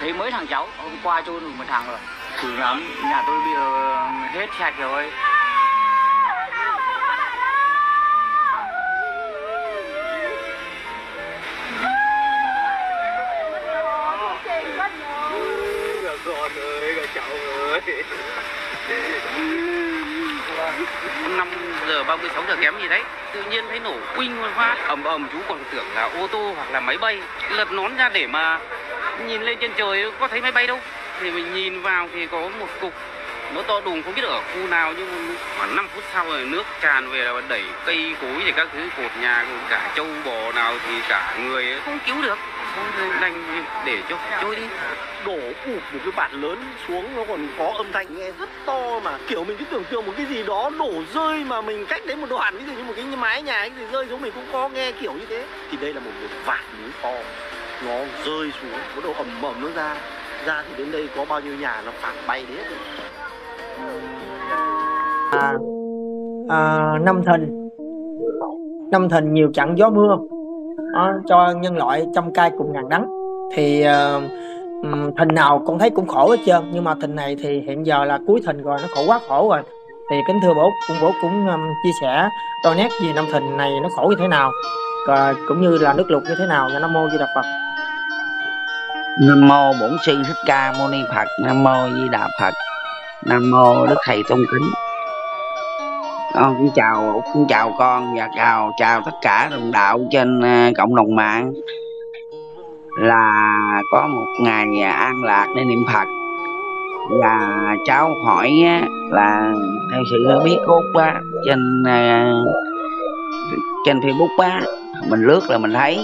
thấy mấy thằng cháu hôm qua chôn được một thằng rồi. Thử lắm nhà tôi bây giờ hết sạch rồi. Con ơi các cháu ơi năm giờ 36 giờ kém gì đấy. Tự nhiên thấy nổ quinh một phát ầm ầm chú còn tưởng là ô tô hoặc là máy bay lật nón ra để mà nhìn lên trên trời có thấy máy bay đâu? Thì mình nhìn vào thì có một cục nó to đùng không biết ở khu nào nhưng mà khoảng 5 phút sau rồi nước tràn về là đẩy cây cối thì các thứ cột nhà cả trâu bò nào thì cả người ấy. Không cứu được. Đành để cho trôi đi. Đổ ụp một cái bạt lớn xuống nó còn có âm thanh nghe rất to mà. Kiểu mình cứ tưởng tượng một cái gì đó đổ rơi mà mình cách đấy một đoạn ví dụ như một cái mái nhà cái gì rơi xuống mình cũng có nghe kiểu như thế. Thì đây là một một vạt núi to nó rơi xuống có độ ẩm ẩm nó ra. Ra thì đến đây có bao nhiêu nhà nó phạt bay hết à, à, năm thìn năm thìn nhiều trận gió mưa. À, cho nhân loại trong cai cùng ngàn đắng thì ờ, à, thìn nào con thấy cũng khổ hết trơn. Nhưng mà thìn này thì hiện giờ là cuối thìn rồi nó khổ quá khổ rồi. Thì kính thưa bố cũng bố cũng um, chia sẻ đôi nét về năm thìn này nó khổ như thế nào. Và cũng như là nước lụt như thế nào nha nam mô di đà phật. Nam mô Bổn sư Thích Ca Mâu Ni Phật. Nam mô Di Đà Phật. Nam mô Đức thầy tôn kính. Con cũng chào cũng chào con và chào chào tất cả đồng đạo trên à, cộng đồng mạng. Là có một ngày an lạc để niệm Phật. Và cháu hỏi là theo sự biết cốt á, trên à, trên Facebook á, mình lướt là mình thấy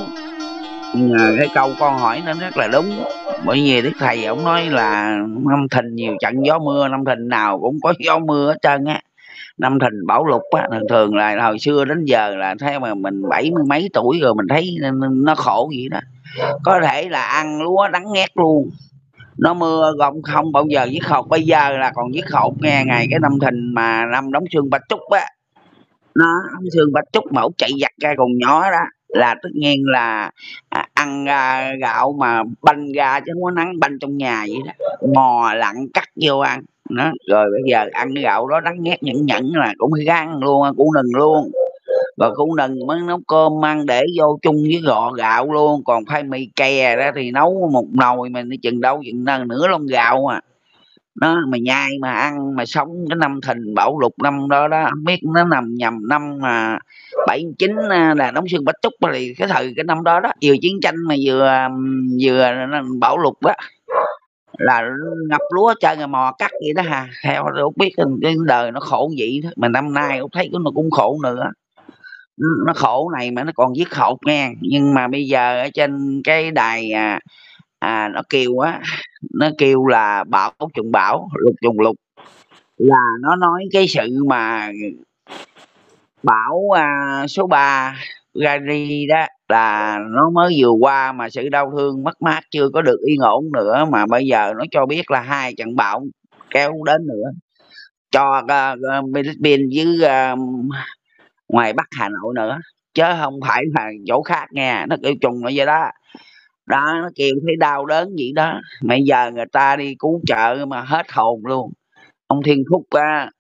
nhờ cái câu con hỏi nó rất là đúng. Bởi vì đức thầy ông nói là năm thìn nhiều trận gió mưa, năm thìn nào cũng có gió mưa hết trơn á. Năm thìn bảo lục á, thường thường là hồi xưa đến giờ là theo mà mình bảy mươi mấy tuổi rồi mình thấy nó khổ vậy đó. Có thể là ăn lúa đắng ngét luôn. Nó mưa gom không bao giờ giết hột. Bây giờ là còn giết hột nghe ngày cái năm thìn mà năm đóng xương bạch trúc á. Nó đóng xương bạch trúc mẫu chạy giặt ra còn nhỏ đó là tất nhiên là à, ăn à, gạo mà banh ra chứ không có nắng banh trong nhà vậy đó. Mò lặn cắt vô ăn. Đó rồi bây giờ ăn cái gạo đó đắng ghét nhẫn nhẫn là cũng gan luôn cũng nừng luôn. Rồi cũng nừng mới nấu cơm ăn để vô chung với gọ gạo luôn. Còn khoai mì kè đó thì nấu một nồi mình chừng đâu chừng nửa lon gạo à nó mà nhai mà ăn mà sống cái năm thìn bảo lục năm đó đó không biết nó nằm nhầm năm mà bảy chín là đóng xương bách trúc thì cái thời cái năm đó đó vừa chiến tranh mà vừa vừa bảo lục đó. Là ngập lúa chơi người mò cắt vậy đó hà theo tôi biết cái đời nó khổ vậy đó mà năm nay tôi thấy nó cũng khổ nữa. Nó khổ này mà nó còn giết hột nghe nhưng mà bây giờ ở trên cái đài à, à nó kêu á nó kêu là bảo trùng bảo lục trùng lục là nó nói cái sự mà bảo à, số 3 Gary đó là nó mới vừa qua mà sự đau thương mất mát chưa có được yên ổn nữa mà bây giờ nó cho biết là hai trận bão kéo đến nữa. Cho uh, Philippines với uh, ngoài Bắc Hà Nội nữa chứ không phải là chỗ khác nghe nó kêu trùng ở vậy đó đó, nó kêu thấy đau đớn vậy đó. Bây giờ người ta đi cứu trợ mà hết hồn luôn. Ông Thiên Phúc á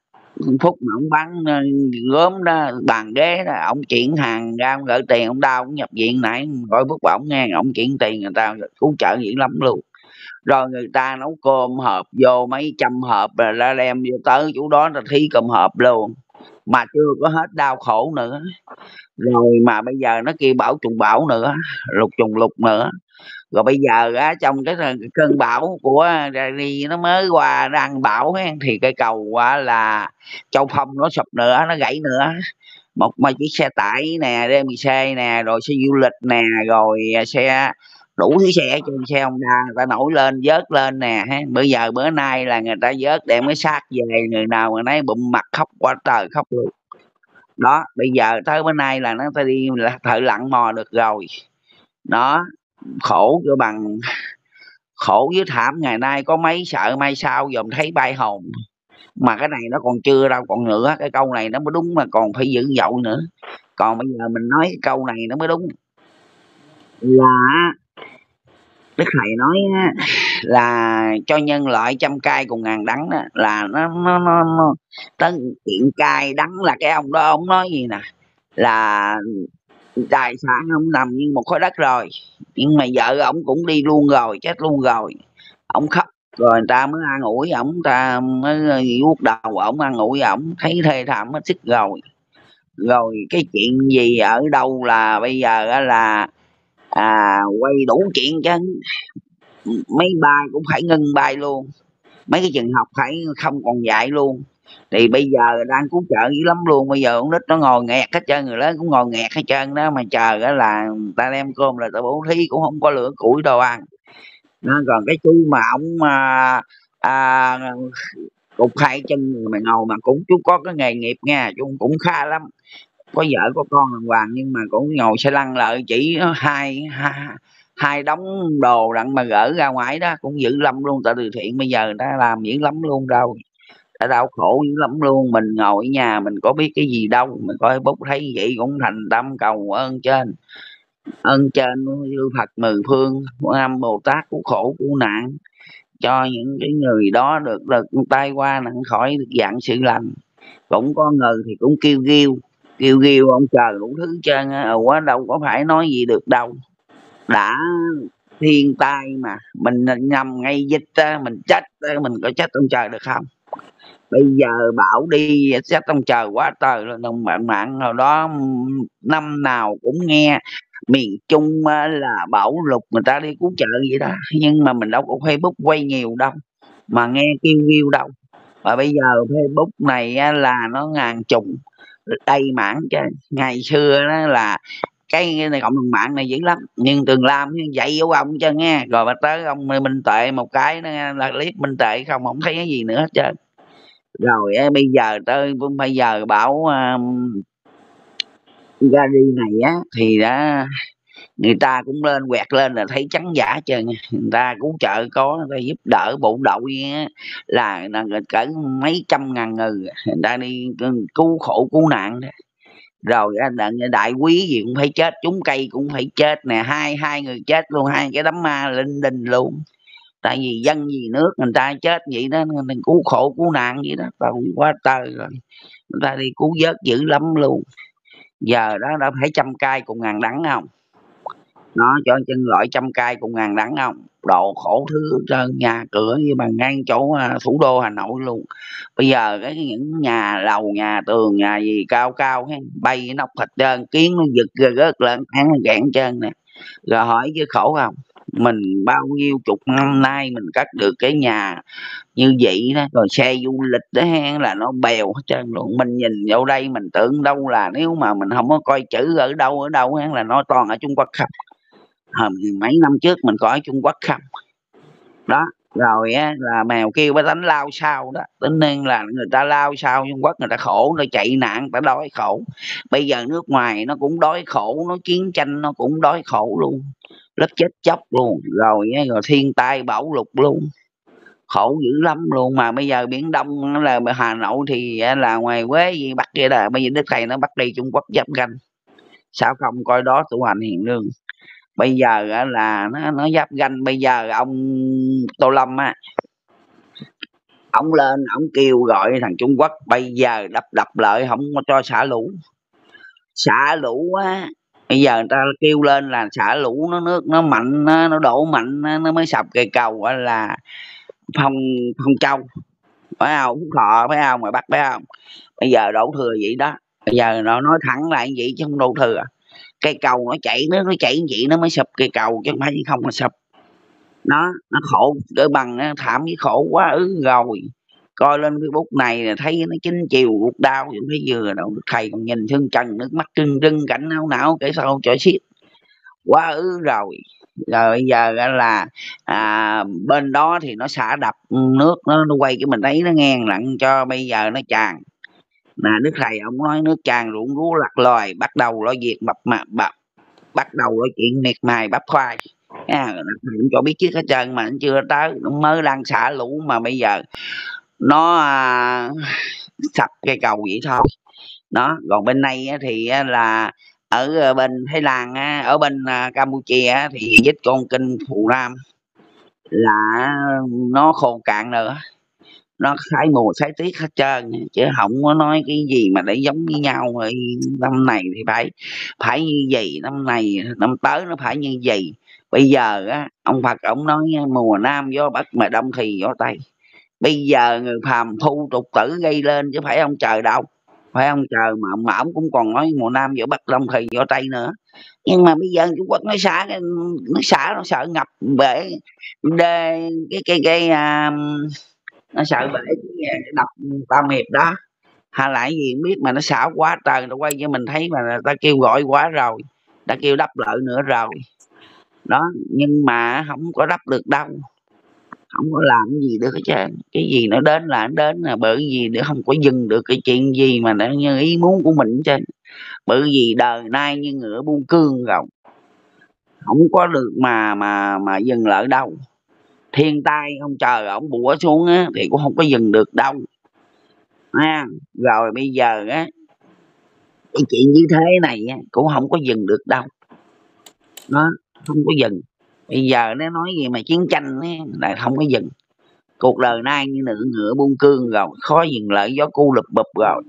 phúc mà ông bán ờ, gốm đó, bàn ghế đó, ông chuyển hàng ra, ông gửi tiền, ông đau, ông nhập viện nãy gọi phúc ổng nghe, ông chuyển tiền người ta cứu trợ dữ lắm luôn. Rồi người ta nấu cơm hộp vô, mấy trăm hộp rồi ra đem vô tới chỗ đó là thi cơm hộp luôn. Mà chưa có hết đau khổ nữa. Rồi mà bây giờ nó kêu bảo trùng bảo nữa, lục trùng lục nữa rồi bây giờ á trong cái cơn bão của đi nó mới qua đang bão ấy, thì cây cầu á là Châu Phong nó sụp nữa nó gãy nữa. Một mà chiếc xe tải nè đem xe nè rồi xe du lịch nè rồi xe đủ thứ xe trên xe ông đa người ta nổi lên vớt lên nè bây giờ bữa nay là người ta vớt đem cái xác về người nào mà nấy bụng mặt khóc quá trời khóc luôn. Đó bây giờ tới bữa nay là nó ta đi là thợ lặn mò được rồi. Đó khổ cho bằng khổ với thảm. Ngày nay có mấy sợ mai sau dòm thấy bay hồn. Mà cái này nó còn chưa đâu còn nữa cái câu này nó mới đúng mà còn phải giữ dậu nữa. Còn bây giờ mình nói cái câu này nó mới đúng. Là đức thầy nói là cho nhân loại trăm cay cùng ngàn đắng đó là nó nó nó, nó tới chuyện cay đắng là cái ông đó ông nói gì nè? Là tài sản ông nằm như một khối đất rồi. Nhưng mà vợ ông cũng đi luôn rồi chết luôn rồi. Ông khóc rồi người ta mới an ủi ổng ta mới vuốt đầu ổng an ủi ổng. Thấy thê thảm hết sức rồi. Rồi cái chuyện gì ở đâu là bây giờ là à, quay đủ chuyện chứ. Mấy bài cũng phải ngưng bài luôn. Mấy cái trường học phải không còn dạy luôn thì bây giờ đang cứu trợ dữ lắm luôn bây giờ con nít nó ngồi nghẹt hết trơn người lớn cũng ngồi nghẹt hết trơn đó mà chờ đó là người ta đem cơm là tao bố thí cũng không có lửa củi đồ ăn. Nó còn cái chú mà ông à, à, cục hai chân mà ngồi mà cũng chú có cái nghề nghiệp nha chú cũng khá lắm. Có vợ có con đàng hoàng nhưng mà cũng ngồi xe lăn lợi chỉ hai hai hai đống đồ đặng mà gỡ ra ngoài đó cũng dữ lắm luôn tại từ thiện bây giờ người ta làm dữ lắm luôn đâu đã đau khổ dữ lắm luôn. Mình ngồi ở nhà mình có biết cái gì đâu. Mình coi bút thấy vậy cũng thành tâm cầu ơn trên. Ơn trên như phật mười phương nam bồ tát cứu khổ cứu nạn. Cho những cái người đó được được tay qua nặng khỏi, được dạng sự lành. Cũng có người thì cũng kêu kêu kêu kêu ông trời đủ thứ trơn á. Ờ, quá đâu có phải nói gì được đâu. Đã thiên tai mà, mình nhầm ngay dịch mình chết mình có chết ông trời được không? Bây giờ bảo đi, xét ông trời quá trời rồi, đồng bạn mạng nào đó năm nào cũng nghe. Miền trung ờ, là bảo lục người ta đi cứu trợ vậy đó, nhưng mà mình đâu có facebook quay nhiều đâu, mà nghe kêu kêu đâu. Và bây giờ facebook này là nó ngàn trùng ờ, đầy mảng chứ. Ngày xưa đó là cái này, cộng đồng mạng này dữ lắm, nhưng tường lam dạy vô ông cho nghe. Rồi mà tới ông minh tệ một cái là clip minh tệ không không thấy cái gì nữa hết trơn rồi á, bây giờ tới bây giờ bảo um, đi này á thì đã người ta cũng lên quẹt lên là thấy trắng giả trơn người ta cứu trợ có người ta giúp đỡ bộ đội á, là, là cỡ mấy trăm ngàn người người ta đi cứu khổ cứu nạn đó. Rồi à, đại, đại quý gì cũng phải chết chúng cây cũng phải chết nè hai hai người chết luôn hai cái đám ma linh đình luôn tại vì dân vì nước, người ta chết vậy đó mình cứu khổ, cứu nạn vậy đó. Tao quá trời rồi, người ta đi cứu vớt dữ lắm luôn. Giờ đó đã phải trăm cay cùng ngàn đắng không? Nó cho chân loại trăm cay cùng ngàn đắng không? Độ khổ thứ trên nhà cửa như bằng ngang chỗ à, thủ đô hà nội luôn. Bây giờ cái những nhà lầu, nhà tường, nhà gì cao cao hay bay nóc thịt trơn, kiến nó giật gơ gớt lên hắn gạn trơn nè. Rồi hỏi chứ khổ không? Mình bao nhiêu chục năm nay mình cắt được cái nhà như vậy đó, rồi xe du lịch đó hen, là nó bèo hết trơn luôn. Mình nhìn vô đây mình tưởng đâu là nếu mà mình không có coi chữ ở đâu ở đâu hen, là nó toàn ở trung quốc không hồi mấy năm trước mình có ở trung quốc không đó rồi á, là mèo kêu mới đánh lao sao đó. Tính nên là người ta lao sao trung quốc, người ta khổ nó chạy nạn ta đói khổ. Bây giờ nước ngoài nó cũng đói khổ, nó chiến tranh nó cũng đói khổ luôn. Lớp chết chóc luôn. Rồi á, rồi thiên tai bão lụt luôn. Khổ dữ lắm luôn. Mà bây giờ biển đông là hà nội thì là ngoài quế gì bắt kia là bây giờ đức thầy nó bắt đi trung quốc giáp ganh sao không coi đó tụ hành hiện lương? Bây giờ là nó nó giáp ganh bây giờ ông tô lâm á ông lên ông kêu gọi thằng trung quốc bây giờ đập đập lợi không cho xả lũ. Xả lũ á bây giờ người ta kêu lên là xả lũ nó nước nó mạnh nó, nó đổ mạnh nó, nó mới sập cây cầu á là phong phong châu. Phải không? Phúc thọ phải không? Mà bắt phải không? Bây giờ đổ thừa vậy đó. Bây giờ nó nói thẳng lại vậy chứ không đổ thừa cây cầu nó chảy nước nó chảy vậy nó mới sụp cây cầu chứ không phải không mà sụp. Nó nó khổ cỡ bằng nó thảm với khổ quá ứ rồi. Coi lên facebook này là thấy nó chín chiều ruột đau cũng thấy vừa đâu. Thầy còn nhìn thương trần nước mắt trưng trưng cảnh não não kể sau cho xiết. Quá ứ rồi. Rồi bây giờ là à, bên đó thì nó xả đập nước nó, nó quay cái mình thấy nó ngang lặng cho bây giờ nó tràn mà đức thầy ông nói nước tràn ruộng lúa lạc loài bắt đầu lo việc bập mà bập bắt đầu lo chuyện miệt mài bắp khoai. À, cũng cho biết trước hết trơn mà anh chưa tới nó mới đang xả lũ mà bây giờ nó à, sập cây cầu vậy thôi. Đó còn bên này thì là ở ờ, bên Thái Lan ở bên à, Campuchia thì giết con kinh Phù nam là nó khô cạn nữa nó khai mùa khai tiết hết trơn chứ không có nói cái gì mà để giống như nhau rồi. Năm này thì phải phải như vậy năm này năm tới nó phải như vậy. Bây giờ á ông Phật ông nói mùa nam gió bắc mà đông thì gió tây. Bây giờ người phàm thu trục tử gây lên chứ phải ông trời đâu phải ông trời mà mà ông cũng còn nói mùa nam gió bắc đông thì gió tây nữa. Nhưng mà bây giờ Trung Quốc nó xả cái nó xả nó sợ ngập bể. Đê cái cái cái um, nó sợ bể cái đập tam hiệp đó. Hay là cái gì biết mà nó xả quá trời nó quay cho mình thấy mà ta kêu gọi quá rồi đã kêu đắp lợi nữa rồi. Đó nhưng mà không có đắp được đâu. Không có làm gì được hết trơn. Cái gì nó đến là nó đến là bởi vì để không có dừng được cái chuyện gì mà nó như ý muốn của mình trơn. Bởi vì đời nay như ngựa buông cương rồi. Không có được mà mà mà dừng lại đâu thiên tai không trời ổng bùa xuống á thì cũng không có dừng được đâu. Ha rồi bây giờ á cái chuyện như thế này á, cũng không có dừng được đâu. Nó không có dừng. Bây giờ nó nói gì mà chiến tranh á, là không có dừng. Cuộc đời nay như nữ ngựa buông cương rồi khó dừng lợi gió cu lụp bụp rồi.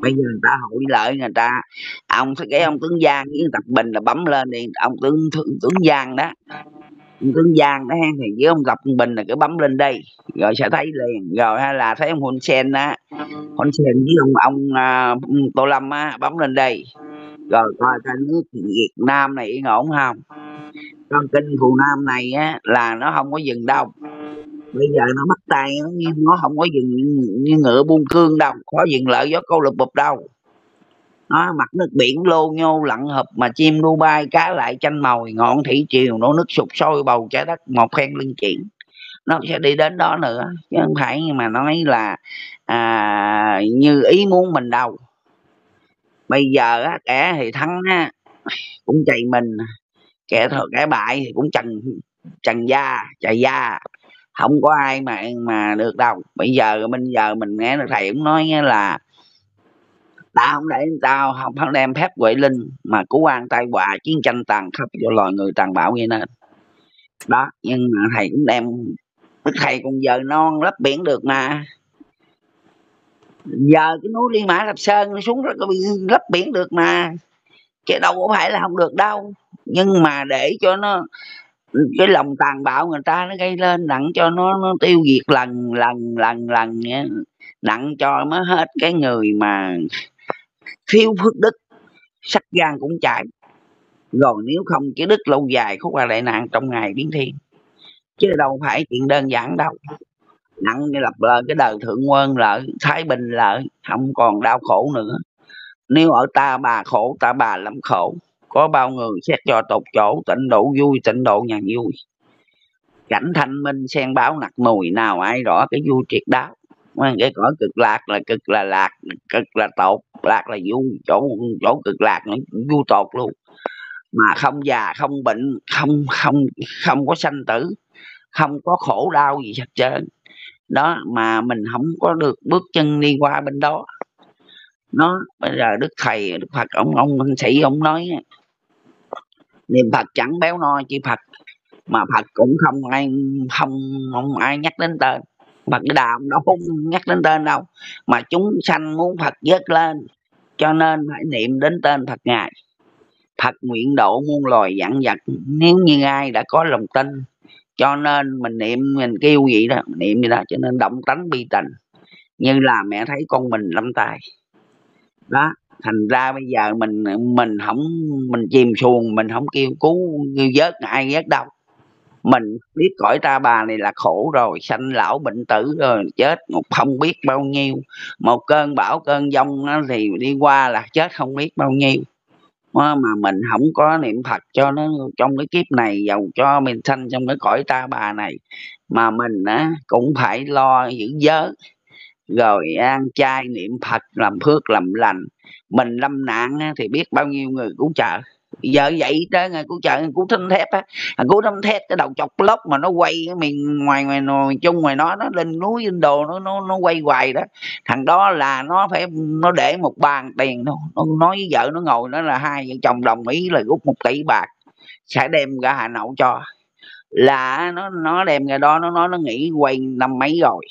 Bây giờ người ta hội lợi người ta ông cái ông tướng giang với tập bình là bấm lên đi ông tướng tướng, tướng giang đó tướng giang đó thì với ông tập bình là cứ bấm lên đây rồi sẽ thấy liền. Rồi hay là thấy ông hun sen á hun sen với ông ông uh, tô lâm á bấm lên đây. Rồi coi cái nước việt nam này yên ổn không? Con kinh phù nam này á là nó không có dừng đâu. Bây giờ nó bắt tay nó nó không có dừng như, như ngựa buông cương đâu có dừng lợi gió câu lực bụp đâu nó mặt nước biển lô nhô lặn hợp mà chim đu bay cá lại tranh mồi ngọn thủy triều nổ nước sụp sôi bầu trái đất một phen lưng chuyển nó sẽ đi đến đó nữa chứ không phải mà nói là à, như ý muốn mình đâu. Bây giờ á kẻ thì thắng á cũng chạy mình kẻ thợ kẻ bại thì cũng trần trần da chạy da không có ai mà mà được đâu. Bây giờ bây giờ mình nghe được thầy cũng nói là tao không để tao không không đem phép quỷ linh mà cứu an tai họa chiến tranh tàn khốc cho loài người tàn bạo như nên đó nhưng mà thầy cũng đem đức thầy còn giờ non lấp biển được mà. Giờ cái núi liên mã lập sơn nó xuống lấp biển được mà. Chứ đâu có phải là không được đâu. Nhưng mà để cho nó cái lòng tàn bạo người ta nó gây lên đặng cho nó, nó tiêu diệt lần lần lần lần nặng cho mới hết cái người mà thiếu phước đức, sắc gan cũng chạy rồi nếu không, cái đức lâu dài khúc qua đại nạn trong ngày biến thiên. Chứ đâu phải chuyện đơn giản đâu. Nặng như lập lời, cái đời thượng quân lợi, thái bình lợi, không còn đau khổ nữa. Nếu ở ta bà khổ, ta bà lắm khổ, có bao người xét cho tột chỗ, tịnh độ vui, tịnh độ nhàn vui. Cảnh thanh minh, sen báo nặc mùi, nào ai rõ cái vui triệt đáo cái cõi cực lạc là cực là lạc, cực là tột, lạc là vui chỗ chỗ cực lạc nó vui tột luôn. Mà không già, không bệnh, không không không có sanh tử, không có khổ đau gì hết trơn. Đó, mà mình không có được bước chân đi qua bên đó. Nó, bây giờ đức thầy, đức phật, ông ông anh sĩ, ông nói niệm phật chẳng béo no chi phật, mà phật cũng không ai, không không ai nhắc đến tên phật đạo đâu không nhắc đến tên đâu, mà chúng sanh muốn phật dứt lên, cho nên phải niệm đến tên phật ngài. Phật nguyện độ muôn loài dặn vật, nếu như ai đã có lòng tin, cho nên mình niệm, mình kêu vậy đó niệm vậy đó, cho nên động tánh bi tình như là mẹ thấy con mình lâm tài đó, thành ra bây giờ mình mình không mình chìm xuồng, mình không kêu cứu, kêu vớt ai vớt đâu mình biết cõi ta bà này là khổ rồi sanh lão bệnh tử rồi chết không biết bao nhiêu. Một cơn bão cơn giông thì đi qua là chết không biết bao nhiêu. Mà mình không có niệm phật cho nó trong cái kiếp này giàu cho mình sanh trong cái cõi ta bà này. Mà mình á cũng phải lo giữ giới rồi ăn chay niệm phật làm phước làm lành. Mình lâm nạn á, thì biết bao nhiêu người cứu trợ giờ vậy đó người cứu trợ cứu thinh thép á. Cứu thinh thép, cái đầu chọc lóc mà nó quay miền ngoài ngoài ngoài chung ngoài nó nó lên núi, lên đồ nó nó nó quay hoài đó. Thằng đó là nó phải, nó để một bàn tiền đâu nó nói với vợ nó ngồi nó là hai vợ chồng đồng ý là rút một tỷ bạc, sẽ đem ra hà nội cho. Là nó nó đem ra đó, nó nói, nó nghỉ quay năm mấy rồi.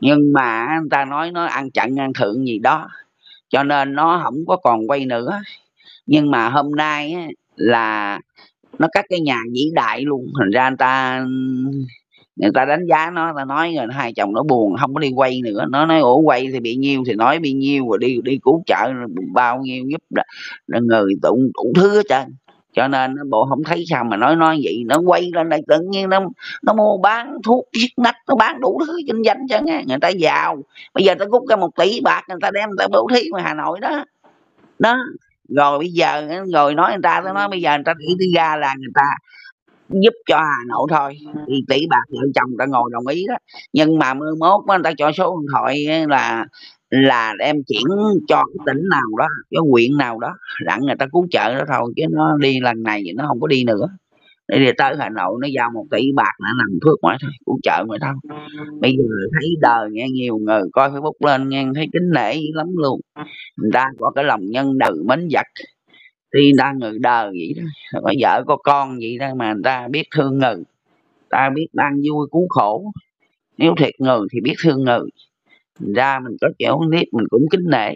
Nhưng mà người ta nói nó ăn chặn, ăn thượng gì đó. Cho nên nó không có còn quay nữa nhưng mà hôm nay á, là nó cắt cái nhà vĩ đại luôn. Thành ra người ta người ta đánh giá nó ta nói rồi hai chồng nó buồn không có đi quay nữa. Nó nói ủa quay thì bị nhiêu thì nói bị nhiêu rồi đi đi cứu trợ bao nhiêu giúp là, là người tụng đủ thứ hết trơn. Cho nên bộ không thấy sao mà nói nói vậy. Nó quay lên đây tự nhiên nó nó mua bán thuốc giết nách nó bán đủ thứ kinh doanh chứ nghe người ta giàu. Bây giờ ta cút ra một tỷ bạc người ta đem người ta bố thí ngoài hà nội đó. Đó rồi bây giờ, rồi nói người ta nó nói, bây giờ người ta chỉ đi ra là người ta giúp cho Hà Nội thôi. Thì tỷ bạc vợ chồng ta ngồi đồng ý đó. Nhưng mà mưa mốt người ta cho số điện thoại là là em chuyển cho cái tỉnh nào đó cái huyện nào đó đặng người ta cứu trợ đó thôi, chứ nó đi lần này thì nó không có đi nữa để đi tới Hà Nội nó giao một tỷ bạc nó nằm phước ngoài thôi cũng chợ mà thôi bây giờ thấy đời nghe nhiều người coi Facebook lên nghe thấy kính nể lắm luôn. Người ta có cái lòng nhân từ mến vật. Đi đang người đời vậy đó. Có vợ có con vậy đó mà người ta biết thương người ta biết đang vui cứu khổ. Nếu thiệt người thì biết thương người mình ra mình có kiểu nếp mình cũng kính nể.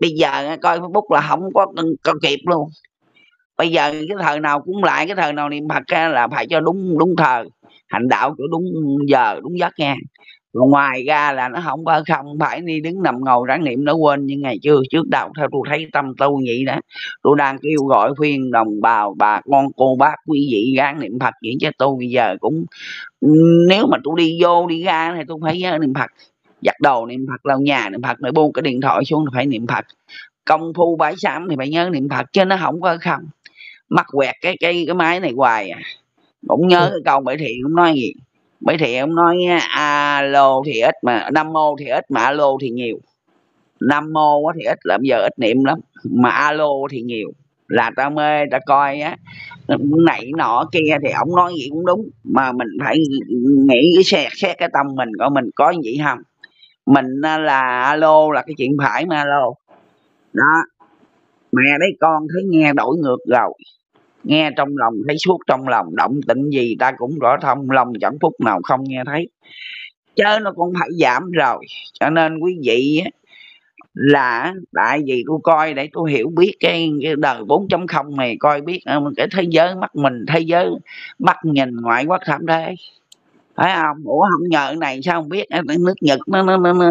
Bây giờ coi Facebook là không có có kịp luôn bây giờ cái thời nào cũng lại, cái thời nào niệm Phật là phải cho đúng đúng thời. Hành đạo cho đúng giờ, đúng giấc nha. Còn ngoài ra là nó không có không phải đi đứng nằm ngồi ráng niệm nó quên như ngày chưa trước đầu theo tôi thấy tâm tu vậy đó. Tôi đang kêu gọi khuyên đồng bào, bà con, cô bác, quý vị ráng niệm phật vậy chứ tôi bây giờ cũng nếu mà tôi đi vô, đi ra thì tôi phải nhớ niệm phật. Giặt đồ niệm phật, lau nhà niệm phật, rồi buông cái điện thoại xuống phải niệm phật. Công phu bãi sám thì phải nhớ niệm phật chứ nó không có không mắc quẹt cái cái cái máy này hoài à. Cũng nhớ cái câu bảy thiện cũng nói gì. Bởi thì ông nói alo thì ít mà nam mô thì ít mà alo thì nhiều. Nam mô thì ít là bây giờ ít niệm lắm mà alo thì nhiều. Là ta mê ta coi á nảy nọ kia thì ông nói gì cũng đúng mà mình phải nghĩ xét xét cái tâm mình của mình có gì không. Mình là alo là cái chuyện phải mà alo. Đó mẹ đấy con thấy nghe đổi ngược rồi nghe trong lòng thấy suốt trong lòng động tĩnh gì ta cũng rõ thông lòng chẳng phút nào không nghe thấy. Chớ nó cũng phải giảm rồi cho nên quý vị là tại vì tôi coi để tôi hiểu biết cái, cái đời 4.0 này coi biết cái thế giới mắt mình thế giới mắt nhìn ngoại quốc thảm thế phải không? Ủa không nhờ này sao không biết? Nước nhật nó nó nó nó,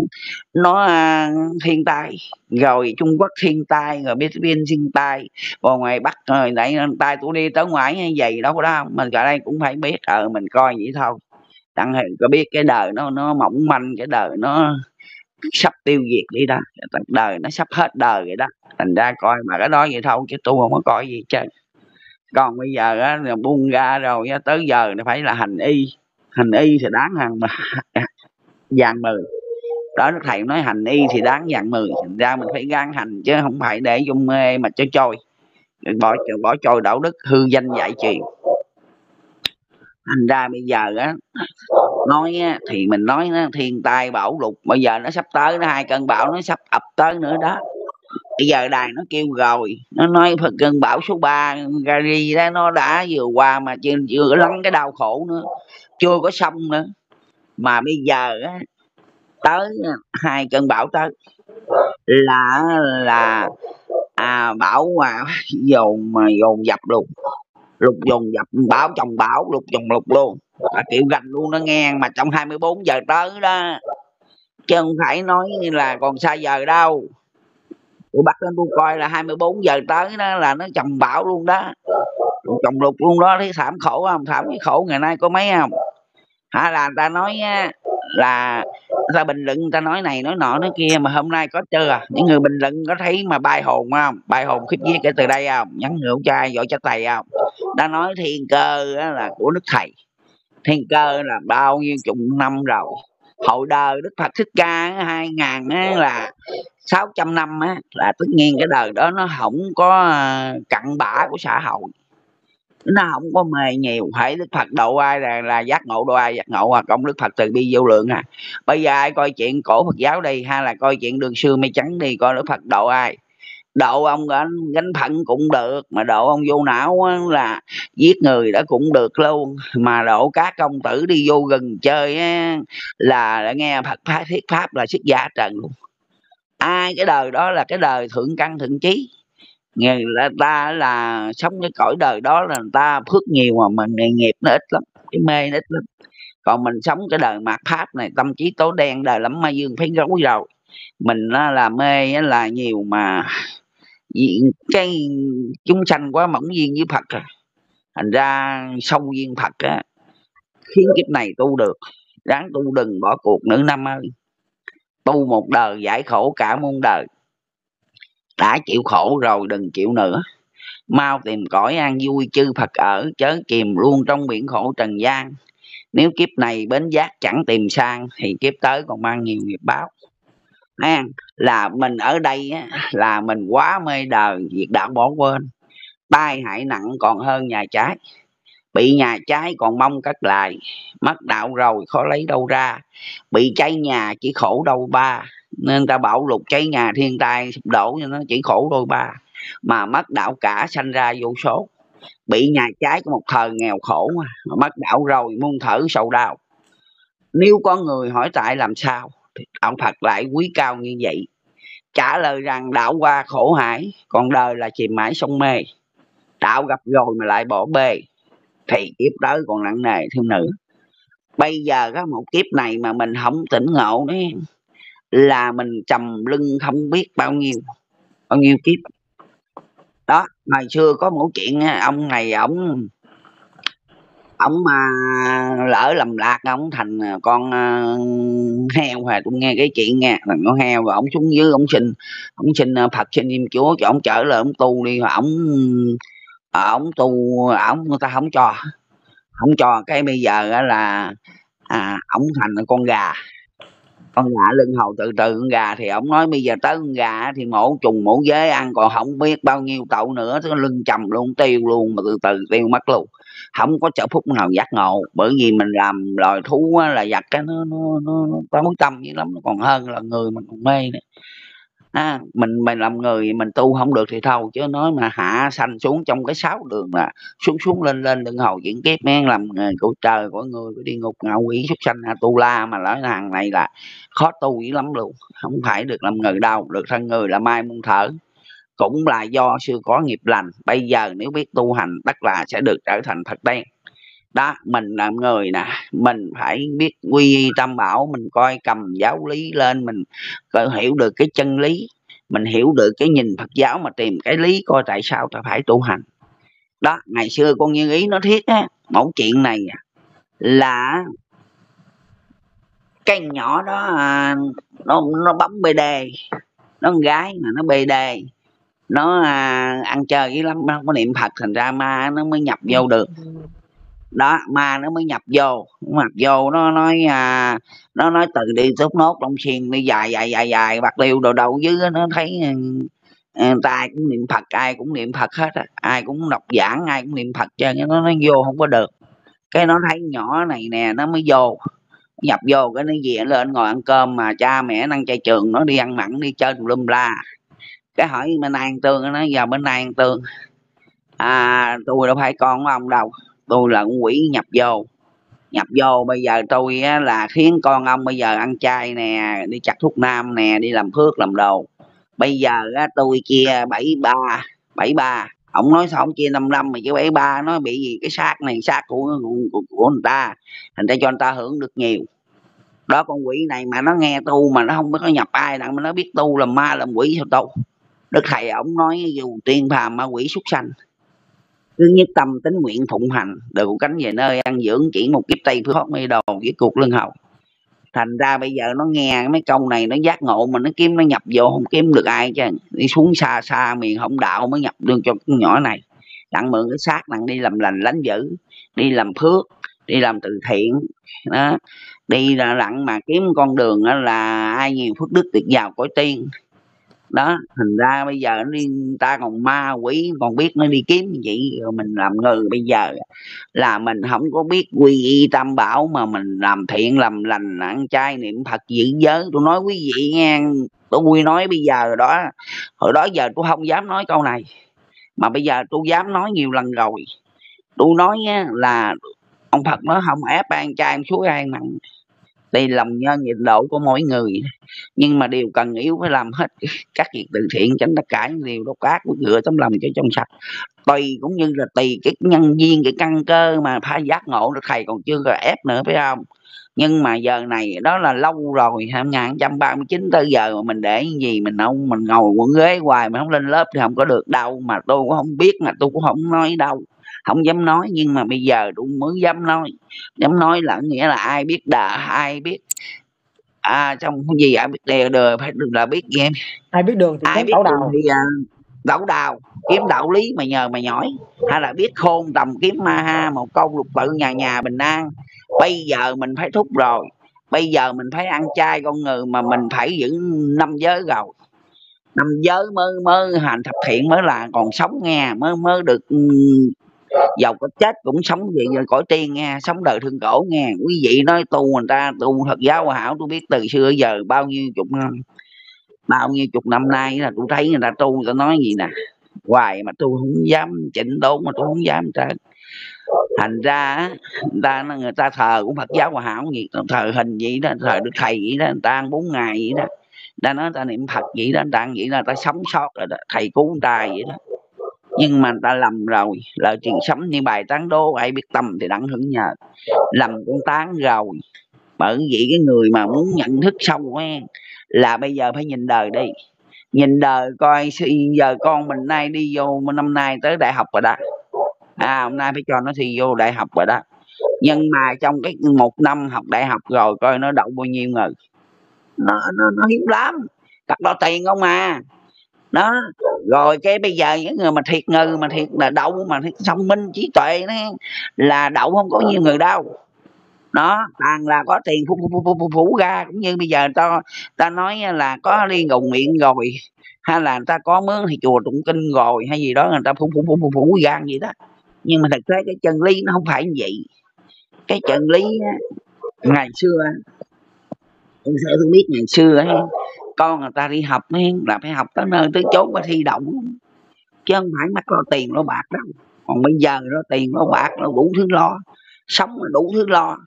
nó à, thiên tai. Rồi trung quốc thiên tai rồi philippines thiên tai. Còn ngoài bắc rồi nãy tay tôi đi tới ngoài như vậy đâu có đó mình ở đây cũng phải biết ờ mình coi vậy thôi. Đặng thì có biết cái đời nó nó mỏng manh cái đời nó sắp tiêu diệt đi đó. Đời nó sắp hết đời vậy đó. Thành ra coi mà cái đó vậy thôi chứ tôi không có coi gì hết còn bây giờ á buông ra rồi tới giờ nó phải là hành y hành y thì đáng hàng mà. Vàng mười. Đó thầy nói hành y thì đáng vàng mười. Thành ra mình phải gan hành chứ không phải để dung mê mà cho trôi. Bỏ bỏ trôi đạo đức hư danh dạy truyền thành ra bây giờ á nói á, thì mình nói nó thiên tai bão lụt bây giờ nó sắp tới nó hai cơn bão nó sắp ập tới nữa đó bây giờ đài nó kêu rồi nó nói cơn bão số 3 Gary đó nó đã vừa qua mà chưa chưa lắng cái đau khổ nữa chưa có xong nữa. Mà bây giờ á, tới hai cơn bão tới là là à bão mà dồn mà dồn dập luôn lục dồn dập bão chồng bão lục dồn lục luôn. À, kiểu gành luôn nó nghe mà trong 24 giờ tới đó chứ không phải nói là còn xa giờ đâu tôi bắt lên tôi coi là 24 giờ tới đó là nó chồng bão luôn đó. Chồng lục luôn đó, thấy thảm khổ không? Thảm cái khổ ngày nay có mấy không? Hả, là người ta nói là ta bình luận, người ta nói này, nói nọ, nói kia, mà hôm nay có chưa? Những người bình luận có thấy mà bài hồn không? Bài hồn khiếp viết kể từ đây không? Nhắn rượu trai giỏi cho thầy không? Ta nói thiên cơ là của đức thầy. Thiên cơ là bao nhiêu chục năm rồi. Hậu đời đức phật thích ca hai ngàn là sáu trăm năm á là tất nhiên cái đời đó nó không có à, cặn bã của xã hội. Nó không có mê nhiều phải đức phật độ ai là là giác ngộ độ ai giác ngộ hoặc công đức phật từ bi vô lượng à. Bây giờ ai coi chuyện cổ phật giáo đi hay là coi chuyện đường xưa mây trắng đi coi đức phật độ ai. Độ ông gánh gánh phận cũng được mà độ ông vô não á, là giết người đã cũng được luôn. Mà độ các công tử đi vô gần chơi á, là đã nghe phật pháp thiết pháp là xuất gia trần luôn ai, cái đời đó là cái đời thượng căn, thượng trí. Người ta là sống cái cõi đời đó là người ta phước nhiều mà mình nghề nghiệp nó ít lắm, cái mê nó ít lắm. Còn mình sống cái đời mạt pháp này, tâm trí tối đen, đời lắm ma dương phải gấu rồi. Mình là mê là nhiều mà cái chúng sanh quá mỏng duyên với Phật rồi thành ra sâu duyên Phật á, khiến kiếp này tu được. Ráng tu đừng bỏ cuộc nữ năm ơi tu một đời giải khổ cả muôn đời. Đã chịu khổ rồi đừng chịu nữa. Mau tìm cõi an vui chư Phật ở chớ kìm luôn trong biển khổ trần gian. Nếu kiếp này bến giác chẳng tìm sang thì kiếp tới còn mang nhiều nghiệp báo. Ha là mình ở đây á, là mình quá mê đời việc đã bỏ quên. Tai hại nặng còn hơn nhà trái bị nhà cháy còn mong cất lại. Mất đạo rồi khó lấy đâu ra. Bị cháy nhà chỉ khổ đâu ba. Nên ta bảo lục cháy nhà thiên tai sụp đổ cho nó chỉ khổ đôi ba. Mà mất đạo cả sanh ra vô số. Bị nhà cháy có một thời nghèo khổ mà, mất đạo rồi muôn thở sầu đau. Nếu có người hỏi tại làm sao thì đạo Phật lại quý cao như vậy. Trả lời rằng đạo qua khổ hải còn đời là chìm mãi sông mê. Đạo gặp rồi mà lại bỏ bê thì kiếp tới còn nặng nề thêm nữa. Bây giờ có một kiếp này mà mình không tỉnh ngộ đấy là mình trầm lưng không biết bao nhiêu bao nhiêu kiếp. Đó ngày xưa có một chuyện ông này ổng ổng mà lỡ lầm lạc, ổng thành à, con à, heo hoặc tôi nghe cái chuyện nghe, là con heo và ổng xuống dưới ổng xin ổng xin à, phật, xin niệm chúa, cho ổng trở lại ổng tu đi ổng Ờ, ổng tu ổng người ta không cho. Không cho cái bây giờ là à, ổng thành con gà. Con gà lưng hầu từ từ con gà thì ổng nói bây giờ tới con gà thì mổ trùng mổ dế ăn còn không biết bao nhiêu tậu nữa cái lưng trầm luôn tiêu luôn mà từ từ tiêu mất luôn. Không có trợ phúc nào giác ngộ bởi vì mình làm loài thú á, là giặt cái nó nó nó, nó có mối tâm dữ lắm nó còn hơn là người mình còn mê nữa à, mình mình làm người mình tu không được thì thôi chứ nói mà hạ sanh xuống trong cái sáu đường là xuống xuống lên lên đừng hầu chuyển kiếp men làm người của trời của người của đi ngục ngạo quỷ xuất sanh à, tu la mà nói hàng này là khó tu dữ lắm luôn không phải được làm người đâu được thân người là mai muôn thở. Cũng là do xưa có nghiệp lành bây giờ nếu biết tu hành tất là sẽ được trở thành thật đen đó mình làm người nè mình phải biết quy y tam bảo mình coi cầm giáo lý lên mình coi hiểu được cái chân lý mình hiểu được cái nhìn Phật giáo mà tìm cái lý coi tại sao ta phải tu hành. Đó ngày xưa con như ý nó thiết á mẫu chuyện này à, là cái nhỏ đó à, nó nó bấm bd nó con gái mà nó bd nó à, ăn chơi với lắm nó không có niệm phật thành ra ma nó mới nhập vô được. Ừ đó ma nó mới nhập vô. Nhập vô nó nói à, nó nói từ đi tốt nốt long xuyên đi dài dài dài dài bạc liêu đồ đầu dưới nó thấy ừ, ừ, ta ai cũng niệm phật ai cũng niệm phật hết ai cũng đọc giảng ai cũng niệm phật cho nó nó vô không có được. Cái nó thấy nhỏ này nè nó mới vô nhập vô cái nó về lên ngồi ăn cơm mà cha mẹ năng chay trường nó đi ăn mặn đi chơi tùm lum la. Cái hỏi bên này ăn tương nó giờ bên này ăn tương à tôi đâu phải con của ông đâu tôi là con quỷ nhập vô. Nhập vô bây giờ tôi á, là khiến con ông bây giờ ăn chay nè đi chặt thuốc nam nè đi làm phước làm đồ. Bây giờ á, tôi chia bảy ba bảy ba. Ông nói sao ông chia năm năm mà chứ bảy ba nó bị gì? Cái xác này xác của, của của người ta. Thành ra cho người ta hưởng được nhiều. Đó con quỷ này mà nó nghe tu mà nó không biết nó nhập ai đặng mà nó biết tu làm ma làm quỷ sao tu đức thầy ổng nói dù tiên phàm ma quỷ xuất sanh cứ nhất tâm tính nguyện phụng hành. Đều cánh về nơi ăn dưỡng chỉ một kiếp tây phước mê đồ với cuộc lưng hậu. Thành ra bây giờ nó nghe mấy câu này, nó giác ngộ mà nó kiếm, nó nhập vô không kiếm được ai chứ. Đi xuống xa xa miền không đạo mới nhập được cho con nhỏ này. Đặng mượn cái xác đặng đi làm lành, lánh dữ, đi làm phước, đi làm từ thiện, đó. Đi là lặng mà kiếm con đường là ai nhiều phước đức tuyệt giàu cõi tiên đó, thành ra bây giờ nó đi, ta còn ma quỷ, còn biết nó đi kiếm vậy, rồi mình làm người bây giờ là mình không có biết quy y tam bảo mà mình làm thiện, làm lành, ăn chay, niệm phật, giữ giới. Tôi nói quý vị nghe, tôi quy nói bây giờ đó. Hồi đó giờ tôi không dám nói câu này, mà bây giờ tôi dám nói nhiều lần rồi. Tôi nói là ông Phật nó không ép ăn chay ăn suối ăn mặn đây lòng nhân nhiệt độ của mỗi người. Nhưng mà điều cần yếu phải làm hết các việc từ thiện, tránh tất cả những điều độc ác của rửa tấm lòng cho trong sạch. Tùy cũng như là tùy cái nhân viên, cái căn cơ mà phải giác ngộ được, thầy còn chưa có ép nữa, phải không? Nhưng mà giờ này đó là lâu rồi 2039 tới giờ mà mình để gì mình không, mình ngồi quận ghế hoài mà không lên lớp thì không có được đâu mà tôi cũng không biết mà tôi cũng không nói đâu không dám nói nhưng mà bây giờ tôi mới dám nói. Dám nói là nghĩa là ai biết đà ai biết à trong cái gì ai biết đèo đời phải được là biết em ai biết đường thì ai biết đường đào. thì à, đậu đào kiếm đạo lý mà nhờ mà nhỏi. Hay là biết khôn tầm kiếm ma ha một câu lục tự nhà nhà bình an. Bây giờ mình phải thúc rồi. Bây giờ mình phải ăn chay con người mà mình phải giữ năm giới rồi. Năm giới mới mới hành thập thiện mới là còn sống nghe mới mới được dầu giàu có chết cũng sống vậy rồi cõi tiên nghe, sống đời thương cổ nghe. Quý vị nói tu người ta, tu thật giáo hòa hảo, tôi biết từ xưa giờ bao nhiêu chục năm, bao nhiêu chục năm nay là tôi thấy người ta tu, người ta nói gì nè, hoài mà tôi không dám chỉnh đốn, mà tôi không dám trả thành ra người ta người ta thờ cũng Phật giáo hòa hảo gì thờ hình vậy đó, thờ đức thầy vậy đó, người ta ăn bốn ngày vậy đó. Người ta nói người ta niệm Phật vậy đó, người ta ăn vậy là người ta sống sót rồi đó, thầy cứu người ta vậy đó nhưng mà ta lầm rồi lời truyền sấm như bài tán đố, ai biết tâm thì đặng hưởng nhờ. Lầm con tán rồi, bởi vậy cái người mà muốn nhận thức sâu á là bây giờ phải nhìn đời đi. Nhìn đời coi giờ con mình nay đi vô năm nay tới đại học rồi đó. À hôm nay phải cho nó thi vô đại học rồi đó. Nhưng mà trong cái một năm học đại học rồi coi nó đậu bao nhiêu người. Nó nó nó hiếm lắm. Đặt đo tiền không à đó rồi cái bây giờ những người mà thiệt ngư mà thiệt là đậu mà thiệt thông minh trí tuệ nó là đậu không có nhiều người đâu. Đó toàn là có tiền phủ, phủ, phủ, phủ, phủ ra cũng như bây giờ ta ta nói là có đi gồng miệng rồi hay là người ta có mướn thì chùa tụng kinh rồi hay gì đó người ta phủ phủ phủ phủ, phủ gan gì đó. Nhưng mà thực tế cái chân lý nó không phải như vậy. Cái chân lý ngày xưa tôi sẽ tôi biết ngày xưa ấy, con người ta đi học á, là phải học tới nơi tới chốn và thi đậu. Chứ không phải mắc lo tiền lo bạc đâu. Còn bây giờ lo tiền lo bạc nó đủ thứ lo. Sống là đủ thứ lo.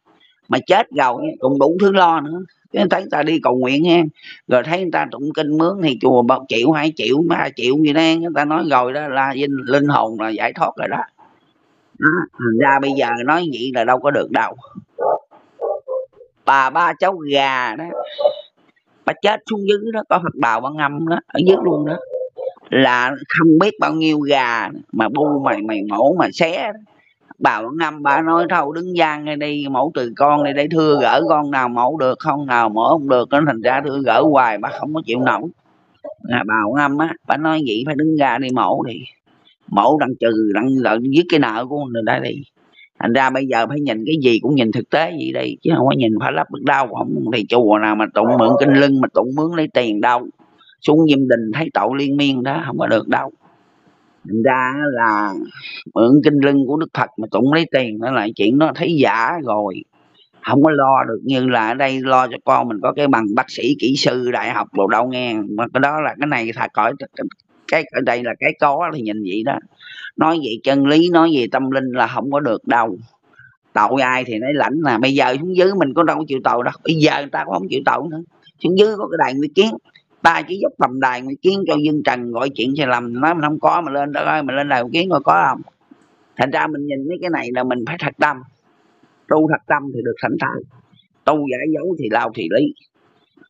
Mà chết rồi cũng đủ thứ lo nữa. Cái thấy người ta đi cầu nguyện nghe, rồi thấy người ta tụng kinh mướn thì chùa bao triệu hai triệu ba triệu gì đó người ta nói rồi đó là linh, linh hồn là giải thoát rồi đó. Đó, thành ra bây giờ nói vậy là đâu có được đâu. Bà ba cháu gà đó bà chết xuống dưới đó, có phật bào bà ngâm đó, ở dưới luôn đó. Là không biết bao nhiêu gà mà bu mày mày mổ mà xé bà ngâm, bà nói thâu đứng gian ngay đi mẫu từ con đi để thưa gỡ con nào mẫu được, không nào mổ không được, nó thành ra thưa gỡ hoài, bà không có chịu nổi. Là bà ngâm á, bà nói vậy, phải đứng ra đi mổ đi. Mẫu đang trừ đang lợn giết cái nợ của người ta đi thành ra bây giờ phải nhìn cái gì cũng nhìn thực tế vậy đây, chứ không có nhìn phải lắp được đau không thì chùa nào mà tụng mượn kinh lưng, mà tụng mướn lấy tiền đâu. Xuống diêm đình thấy tội liên miên đó, không có được đâu. Thành ra là mượn kinh lưng của đức phật mà tụng lấy tiền đó là chuyện nó thấy giả rồi. Không có lo được như là ở đây lo cho con mình có cái bằng bác sĩ kỹ sư, đại học đồ đâu nghe. Mà cái đó là cái này thà cõi cái ở đây là cái có thì nhìn vậy đó. Nói vậy chân lý, nói về tâm linh là không có được đâu. Tội ai thì nói lãnh là bây giờ xuống dưới mình có đâu có chịu tội đâu. Bây giờ người ta cũng không chịu tội nữa. Xuống dưới có cái đài nguy kiến. Ta chỉ dốc tầm đài nguy kiến cho dương trần gọi chuyện sai lầm. Nói mình không có, mà lên đó ơi mình lên đài nguy kiến rồi có không? Thành ra mình nhìn mấy cái này là mình phải thật tâm. Tu thật tâm thì được thảnh thơi tu giả dấu thì lao thì lý.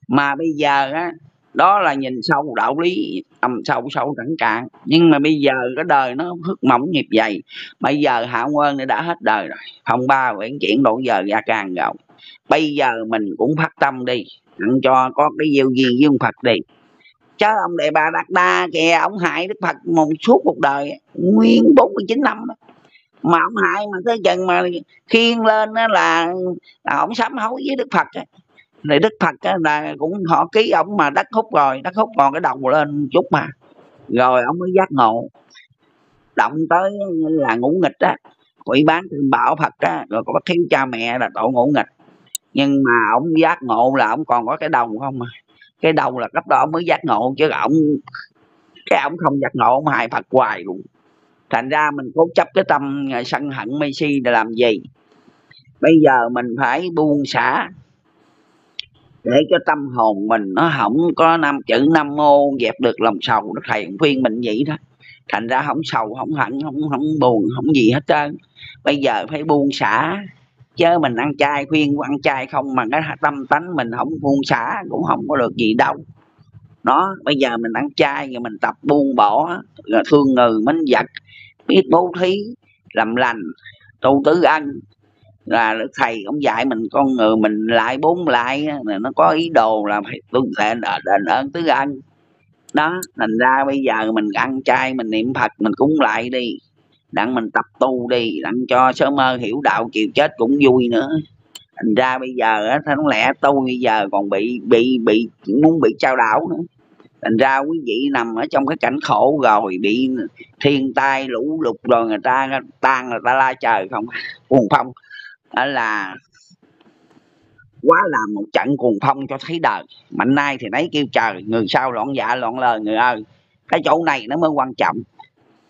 Mà bây giờ á đó là nhìn sâu đạo lý, tầm sâu sâu chẳng cạn nhưng mà bây giờ cái đời nó hức mỏng nhịp dày bây giờ hạ quân đã hết đời rồi. Phong ba quyển chuyển đổi giờ ra càng rồi bây giờ mình cũng phát tâm đi đặng cho có cái gieo duyên với ông phật đi. Chứ ông đệ bà đạt đa kìa, ông hại đức phật một suốt một đời, nguyên 49 năm đó. Mà ông hại mà tới chừng mà khiên lên đó là là ông sám hối với đức phật á thì đức phật á, là cũng họ ký ông mà đất hút rồi đất hút còn cái đầu lên chút mà. Rồi ông mới giác ngộ. Động tới là ngũ nghịch á quỷ bán thương bảo phật á rồi có thiếu cha mẹ là tội ngũ nghịch. Nhưng mà ông giác ngộ là ông còn có cái đồng không mà cái đầu là cấp đó mới giác ngộ chứ ông cái ông không giác ngộ ông hại phật hoài luôn. Thành ra mình cố chấp cái tâm sân hận mê si để làm gì? Bây giờ mình phải buông xả để cho tâm hồn mình nó không có năm chữ nam mô, dẹp được lòng sầu. Nó thầy khuyên mình vậy đó. Thành ra không sầu không hận không không buồn không gì hết trơn. Bây giờ phải buông xả. Chứ mình ăn chay, khuyên ăn chay không mà cái tâm tánh mình không buông xả cũng không có được gì đâu. Đó, bây giờ mình ăn chay rồi mình tập buông bỏ rồi thương người mến vật, biết bố thí, làm lành, tu tứ ân là thầy ông dạy mình, con người mình lại bốn lại là nó có ý đồ là phải tu lệ đền ơn tứ ân đó, thành ra bây giờ mình ăn chay, mình niệm phật, mình cúng lại đi. Đặng mình tập tu đi, đặng cho sớm mơ hiểu đạo chiều chết cũng vui nữa. Thành ra bây giờ á không lẽ tôi bây giờ còn bị bị bị, muốn bị trao đảo nữa. Thành ra quý vị nằm ở trong cái cảnh khổ rồi, bị thiên tai, lũ lụt rồi người ta tan, người ta la trời không, cuồng phong là quá làm một trận cuồng phong cho thấy đời. Mạnh nay thì nấy kêu trời, người sau loạn dạ loạn lời, người ơi. Cái chỗ này nó mới quan trọng.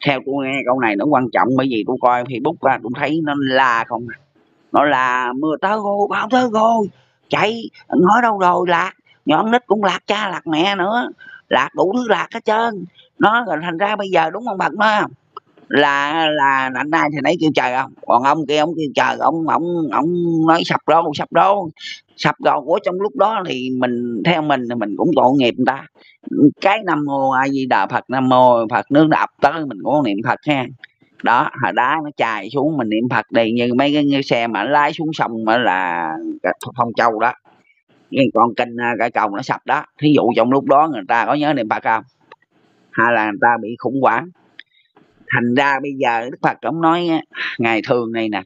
Theo tôi nghe câu này nó quan trọng, bởi vì tôi coi facebook ra tôi thấy nó la không à. nó là mưa tới rồi, bão tới rồi, chạy, nói đâu rồi, lạc. Nhọn nít cũng lạc cha, lạc mẹ nữa. Lạc đủ thứ lạc hết trơn. Nó rồi thành ra bây giờ đúng không bật nói không? Là là anh nay thì nấy kêu trời không? Còn ông kia, ông kêu trời ông ông ông nói sập đâu sập đâu sập rồi của trong lúc đó thì mình, theo mình thì mình cũng tội nghiệp người ta. Cái nam mô a di đà phật, nam mô phật nước đập tới, mình cũng niệm phật ha. Đó, hồi đá nó chài xuống, mình niệm phật đi, như mấy cái xe mà lái xuống sông mà là phong châu đó. Còn kinh à, cái cầu nó sập đó. Thí dụ trong lúc đó người ta có nhớ niệm phật không? Hay là người ta bị khủng hoảng? Thành ra bây giờ đức phật ông nói ngày thường này nè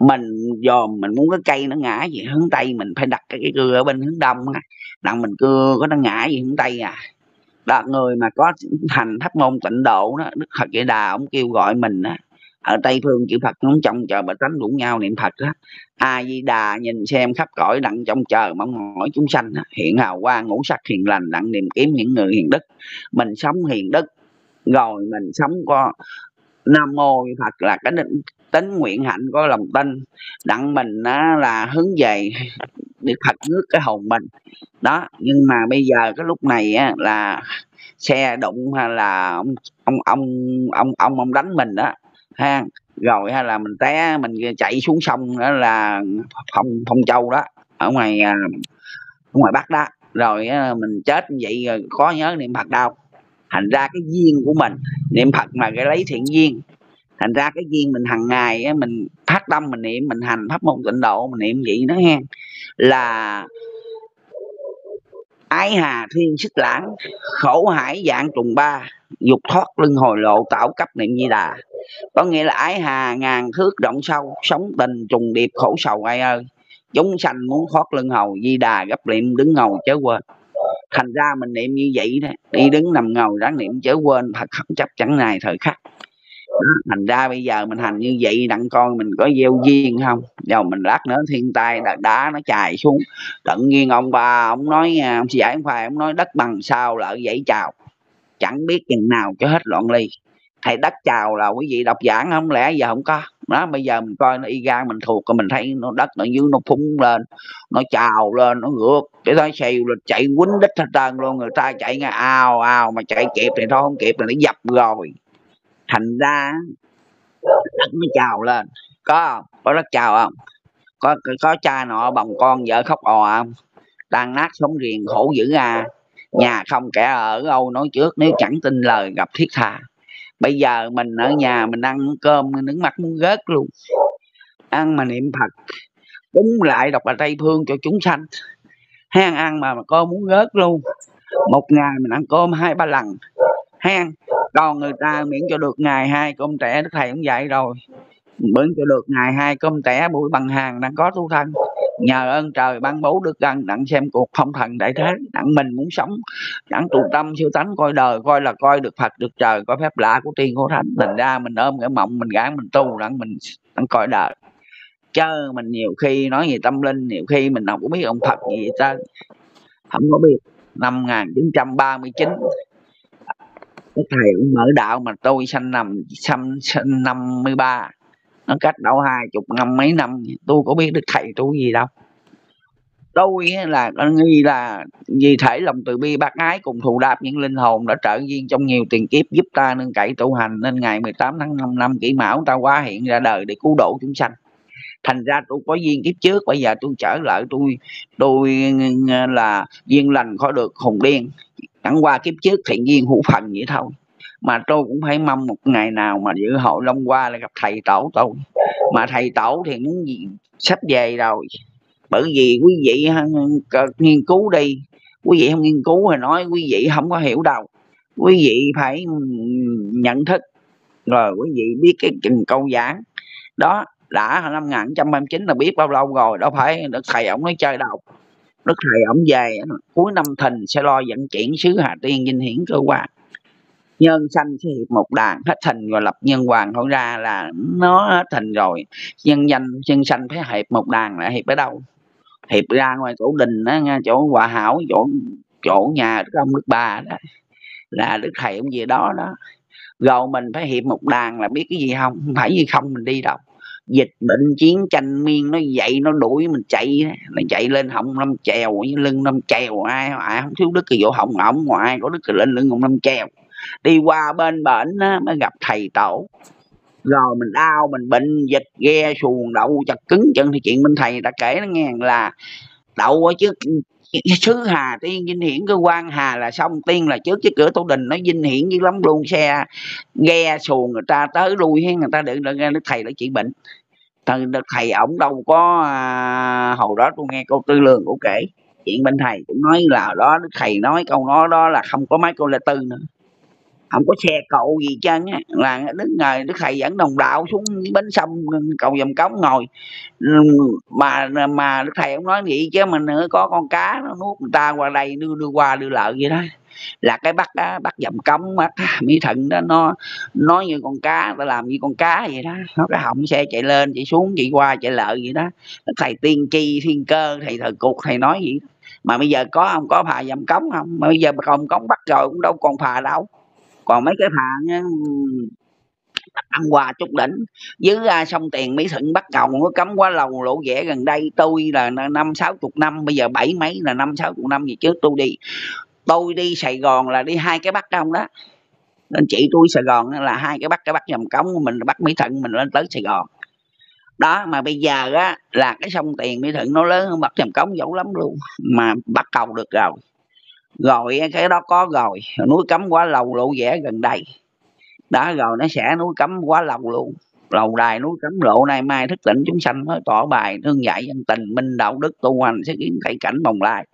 mình dòm mình muốn cái cây nó ngã gì hướng tây mình phải đặt cái, cái cưa ở bên hướng đông á. Đặng mình cưa có nó ngã gì hướng tây à. Đó người mà có thành thấp môn tịnh độ đó đức phật vậy đà ông kêu gọi mình á ở tây phương chữ phật nó trong chờ bà tánh đủ nhau niệm phật đó a di đà nhìn xem khắp cõi đặng trong chờ mong mỏi chúng sanh đó. hiện hào quang ngũ sắc hiền lành đặng niệm kiếm những người hiền đức. Mình sống hiền đức rồi mình sống có nam mô phật là cái định tính nguyện hạnh có lòng tin. Đặng mình á, là hướng về được phật nước cái hồn mình. Đó nhưng mà bây giờ cái lúc này á, là xe đụng hay là ông ông ông ông ông, ông đánh mình đó ha rồi hay là mình té mình chạy xuống sông đó là phong phong châu đó ở ngoài à, ở ngoài bắc đó. Rồi mình chết như vậy rồi khó nhớ niệm phật đâu thành ra cái duyên của mình niệm phật mà cái lấy thiện duyên. Thành ra cái duyên mình hàng ngày á, mình phát tâm mình niệm mình hành pháp môn tịnh độ mình niệm vậy đó hen là ái hà thiên xích lãng khổ hải dạng trùng ba dục thoát lưng hồi lộ tạo cấp niệm di đà. Có nghĩa là ái hà ngàn thước rộng sâu sống tình trùng điệp khổ sầu ai ơi. Chúng sanh muốn thoát lưng hầu di đà gấp niệm đứng ngầu chớ quên thành ra mình niệm như vậy đó đi đứng nằm ngồi ráng niệm chớ quên thật không chấp chẳng này thời khắc. Thành ra bây giờ mình hành như vậy đặng con mình có gieo duyên không? Rồi mình lát nữa thiên tai đá, đá nó chài xuống tự nhiên ông bà ông nói à, ông giải ông phải ông nói đất bằng sao lợi dãy chào. Chẳng biết chừng nào cho hết loạn ly thầy đất chào là quý vị đọc giảng không? Lẽ giờ không có. Đó, bây giờ mình coi nó y gan mình thuộc mình thấy nó đất ở dưới nó phúng lên, nó chào lên, nó ngược. Cái đó xèo là chạy quýnh đích hết trơn luôn, người ta chạy nghe ao ao mà chạy kịp thì thôi, không kịp là nó dập rồi. Thành ra đất mới chào lên. Có không? Có đất chào không? Có có cha nọ bồng con vợ khóc ò không? Tan nát sống riêng khổ dữ à. Nhà không kẻ ở, âu nói trước, nếu chẳng tin lời gặp thiết tha bây giờ mình ở nhà mình ăn cơm nước mắt muốn rớt luôn. Ăn mà niệm phật cúng lại đọc bài tây phương cho chúng sanh. Hay ăn mà, mà con muốn rớt luôn. Một ngày mình ăn cơm hai ba lần. Hay còn người ta miễn cho được ngày hai cơm trẻ đức thầy cũng dạy rồi. Miễn cho được ngày hai cơm trẻ buổi bằng hàng đang có tu thân nhờ ơn trời ban bố đức ân đặng xem cuộc phong thần đại thế. Đặng mình muốn sống, đặng trụ tâm siêu tánh, coi đời coi là coi được phật, được trời, coi phép lạ của tiên, của thánh. Thành ra mình ôm cái mộng, mình gán, mình tu, đặng mình, đặng coi đời. Chớ mình nhiều khi nói về tâm linh, nhiều khi mình không có biết ông phật gì hết không có biết. Năm 1939 cái thầy cũng mở đạo mà tôi sanh năm sanh năm năm 13 nó cách đâu hai chục năm, mấy năm tôi có biết được thầy tôi gì đâu. Tôi là tôi nghi là vì thể lòng từ bi bác ái cùng thù đáp những linh hồn đã trợ duyên trong nhiều tiền kiếp giúp ta nâng cậy tu hành. Nên ngày 18 tháng 5 năm kỷ mão ta qua hiện ra đời để cứu độ chúng sanh. Thành ra tôi có duyên kiếp trước, bây giờ tôi trở lại tôi tôi ờ, là duyên lành khỏi được hùng điên chẳng qua kiếp trước thiện duyên hữu phần vậy thôi mà tôi cũng phải mong một ngày nào mà dự hội long qua là gặp thầy tổ tôi mà thầy tổ thì muốn gì, sắp về rồi. Bởi vì quý vị ờ, nghiên cứu đi. Quý vị không nghiên cứu thì nói quý vị không có hiểu đâu. Quý vị phải nhận thức. Rồi quý vị biết cái trình câu giảng. Đó, đã năm 1939 là biết bao lâu rồi, đâu phải đức thầy ổng nói chơi đâu. Đức thầy ổng về, cuối năm thìn sẽ lo vận chuyển sứ hà tiên dinh hiển cơ quan nhân sanh thì hiệp một đàn hết thành rồi lập nhân hoàng. Thôi ra là nó hết thành rồi. Nhân danh nhân sanh phải hiệp một đàn là hiệp ở đâu? Hiệp ra ngoài chỗ đình đó nha chỗ hòa hảo chỗ chỗ nhà đức ông đức bà đó. Là đức thầy ông gì đó đó. Rồi mình phải hiệp một đàn là biết cái gì không? Không phải gì không mình đi đâu. Dịch bệnh chiến tranh miên nó dậy nó đuổi mình chạy á, nó chạy lên họng năm chèo với lưng năm chèo ai ai không thiếu đức thì vỗ họng ổng ngoài có đức thì lên lưng ông năm chèo đi qua bên bển á, mới gặp thầy tổ. Rồi mình đau mình bệnh dịch ghe xuồng đậu chặt cứng chân. Thì chuyện bên thầy đã kể nó nghe là đậu ở trước sứ hà tiên vinh hiển cơ quan hà là xong tiên là trước cái cửa tổ đình. Nó vinh hiển dữ lắm luôn xe ghe xuồng người ta tới lui hay người ta đừng đừng nghe đức thầy nó chỉ bệnh. Thầy, đức thầy ổng đâu có à, hồi đó tôi nghe câu tư lương của kể chuyện bên thầy cũng nói là đó đức thầy nói câu nói đó là không có mấy câu lê tư nữa không có xe cộ gì chân á. Là đức ngài đức thầy dẫn đồng đạo xuống bến sông cầu dầm cống ngồi. Mà mà đức thầy không nói vậy chứ mà nữa có con cá nó nuốt người ta qua đây đưa đưa qua đưa lợi vậy đó. Là cái bắt á, bắt dầm cống bắt mỹ thận đó nó nó như con cá ta làm như con cá vậy đó. Nó cái họng xe chạy lên chạy xuống chạy qua chạy lợi vậy đó. Đức thầy tiên tri thiên cơ thầy thời cuộc thầy nói vậy mà bây giờ có không? Có phà dầm cống không? Mà bây giờ còn cống bắt rồi cũng đâu còn phà đâu còn mấy cái thằng ăn quà chút đỉnh. Dưới à, sông tiền mỹ thuận bắt cầu nó cấm quá lầu lộ vẻ gần đây. Tôi là năm sáu chục năm bây giờ bảy mấy là năm sáu chục năm gì trước tôi đi. Tôi đi sài gòn là đi hai cái bắt trong đó. Nên chị tôi sài gòn là hai cái bắt cái bắt dầm cống mình bắt mỹ thuận mình lên tới sài gòn. Đó mà bây giờ á là cái sông tiền mỹ thuận nó lớn hơn bắt dầm cống dẫu lắm luôn mà bắt cầu được rồi rồi, cái đó có rồi. Núi cấm quá lầu lộ vẽ gần đây. Đã rồi nó sẽ núi cấm quá lâu luôn. Lầu đài núi cấm lộ nay mai thức tỉnh chúng sanh mới tỏ bài thương dạy dân tình, minh đạo đức tu hành sẽ kiến khởi cảnh bồng lai.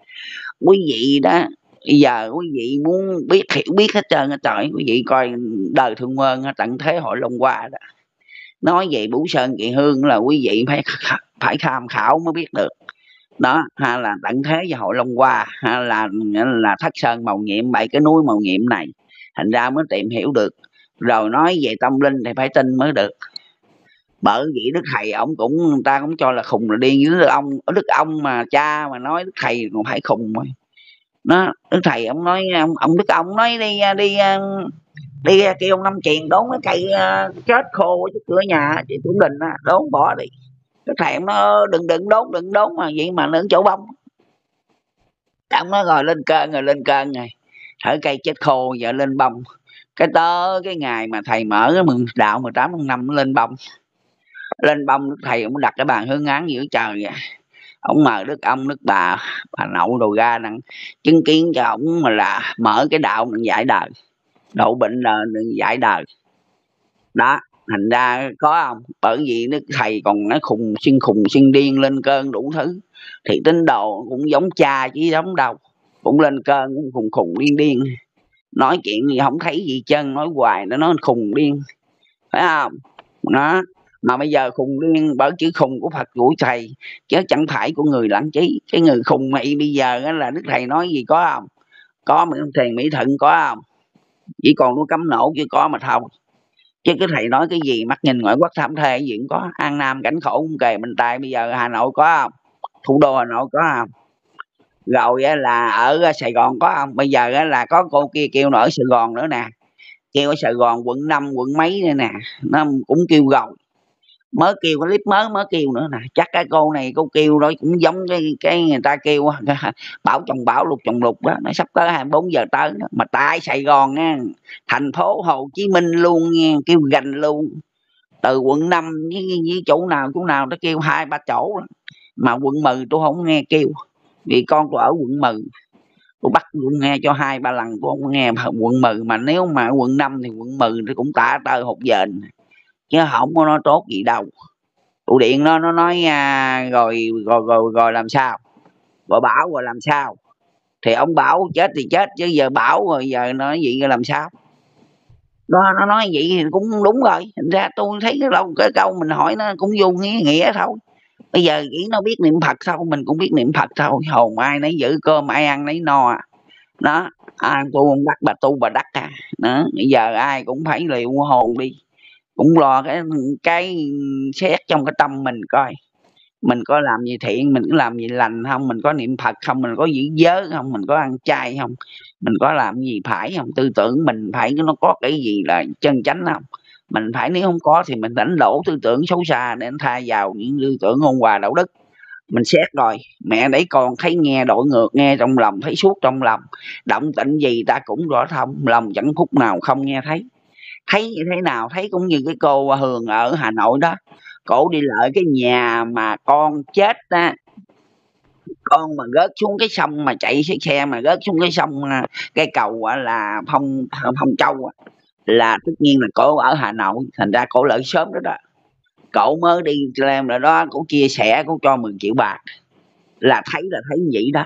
Quý vị đó, bây giờ quý vị muốn biết, hiểu biết hết trơn hết trời, quý vị coi đời thương quân tận thế hội long qua đó. Nói về bủ sơn kỳ hương là quý vị phải phải tham khảo mới biết được đó hay là tận thế và hội long Hoa hay là là thất sơn màu nhiệm bảy cái núi màu nhiệm này. Thành ra mới tìm hiểu được. Rồi nói về tâm linh thì phải tin mới được. Bởi vậy đức thầy ông cũng người ta cũng cho là khùng là điên với đức ông đức ông mà cha mà nói đức thầy còn phải khùng mà. Nó đức thầy ông nói ông, ông đức ông nói đi à, đi à, đi à, kêu ông năm chuyện đốn cái cây uh, chết khô ở trước cửa nhà chị tuấn đình á đốn bỏ đi đức thầy nó đừng đừng đốt đừng đốt mà vậy mà lên chỗ bông. Ông nó rồi, lên cơn rồi, lên cơn rồi. Thở cây chết khô, giờ lên bông. Cái tớ cái ngày mà thầy mở cái mừng đạo 18 tháng năm, nó lên bông. Lên bông đức thầy cũng đặt cái bàn hương án giữa trời vậy ông mời đức ông, đức bà bà nậu đồ ra đặng chứng kiến cho ông mà là mở cái đạo mình giải đời. Độ bệnh là mình giải đời. Đó thành ra có không? Bởi vì đức thầy còn nó khùng xuyên khùng xuyên điên lên cơn đủ thứ. Thì tín đồ cũng giống cha chứ giống đâu. Cũng lên cơn cũng khùng khùng điên điên. Nói chuyện gì không thấy gì chân nói hoài nó nói khùng điên. Phải không? Nó mà bây giờ khùng điên bởi chữ khùng của phật của thầy chứ chẳng phải của người lãng trí cái người khùng này bây giờ là đức thầy nói gì có không? Có mà thầy mỹ thuận có không? Chỉ còn nó cấm nổ chứ có mà thôi chứ cái thầy nói cái gì mắt nhìn ngoại quốc thảm thê gì cũng có. An nam cảnh khổ cũng kề mình tay bây giờ hà nội có không? Thủ đô hà nội có không? Rồi là ở ờ, Sài Gòn có không? Bây giờ là có cô kia kêu nữa ở Sài Gòn nữa nè, kêu ở Sài Gòn quận 5, quận mấy nữa nè, nó cũng kêu rồi. Mới kêu cái clip mới mới kêu nữa nè, chắc cái cô này cô kêu đó cũng giống cái cái người ta kêu bảo chồng bảo lục chồng lục đó nó sắp tới 24 giờ tới đó, mà tại Sài Gòn nha, thành phố Hồ Chí Minh luôn nha, kêu gành luôn. Từ quận 5 với với chỗ nào, chỗ nào nó kêu 2, 3 chỗ á, mà quận 10 tôi không nghe kêu, vì con tôi ở quận 10, tôi bắt luôn nghe cho 2, 3 lần tôi không nghe quận 10, mà nếu mà quận 5 thì quận 10 thì cũng tả tơi hột dền, chứ không có nói tốt gì đâu. tụ điện nó nó nói, à, rồi rồi rồi rồi làm sao? Rồi bảo rồi làm sao? Thì ông bảo chết thì chết chứ giờ bảo rồi giờ nói vậy rồi làm sao? Đó, nó nói vậy thì cũng đúng rồi, thành ra tôi thấy cái lâu cái câu mình hỏi nó cũng vô nghĩa nghĩa thôi. Bây giờ chỉ nó biết niệm Phật thôi, mình cũng biết niệm Phật thôi, hồn ai nấy giữ, cơm ai ăn nấy no. À. Đó, ai tu ông đắc bà tu bà đắc à, đó, bây giờ ai cũng phải liệu hồn đi, cũng lo cái cái xét trong cái tâm mình coi, mình có làm gì thiện, mình có làm gì lành không mình có niệm Phật không, mình có giữ giới không mình có ăn chay không mình có làm gì phải không tư tưởng mình phải nó có cái gì là chân chánh không Mình phải nếu không có thì mình đánh đổ tư tưởng xấu xa để thay vào những tư tưởng ngôn hòa đạo đức. Mình xét rồi, mẹ đấy con thấy nghe đổi ngược, nghe trong lòng thấy suốt trong lòng, động tĩnh gì ta cũng rõ thông, lòng chẳng phút nào không nghe thấy. Thấy như thế nào? Thấy cũng như cái cô Hường ở Hà Nội đó, cổ đi lại cái nhà mà con chết á. Con mà rớt xuống cái sông mà chạy chiếc xe mà rớt xuống cái sông, à, cái cầu, là Phong à, Phong Châu là tất nhiên là cổ ở Hà Nội, thành ra cổ lợi sớm đó đó. Cổ mới đi làm rồi đó, cổ chia sẻ, cổ cho 10 triệu bạc, là thấy là thấy vậy đó,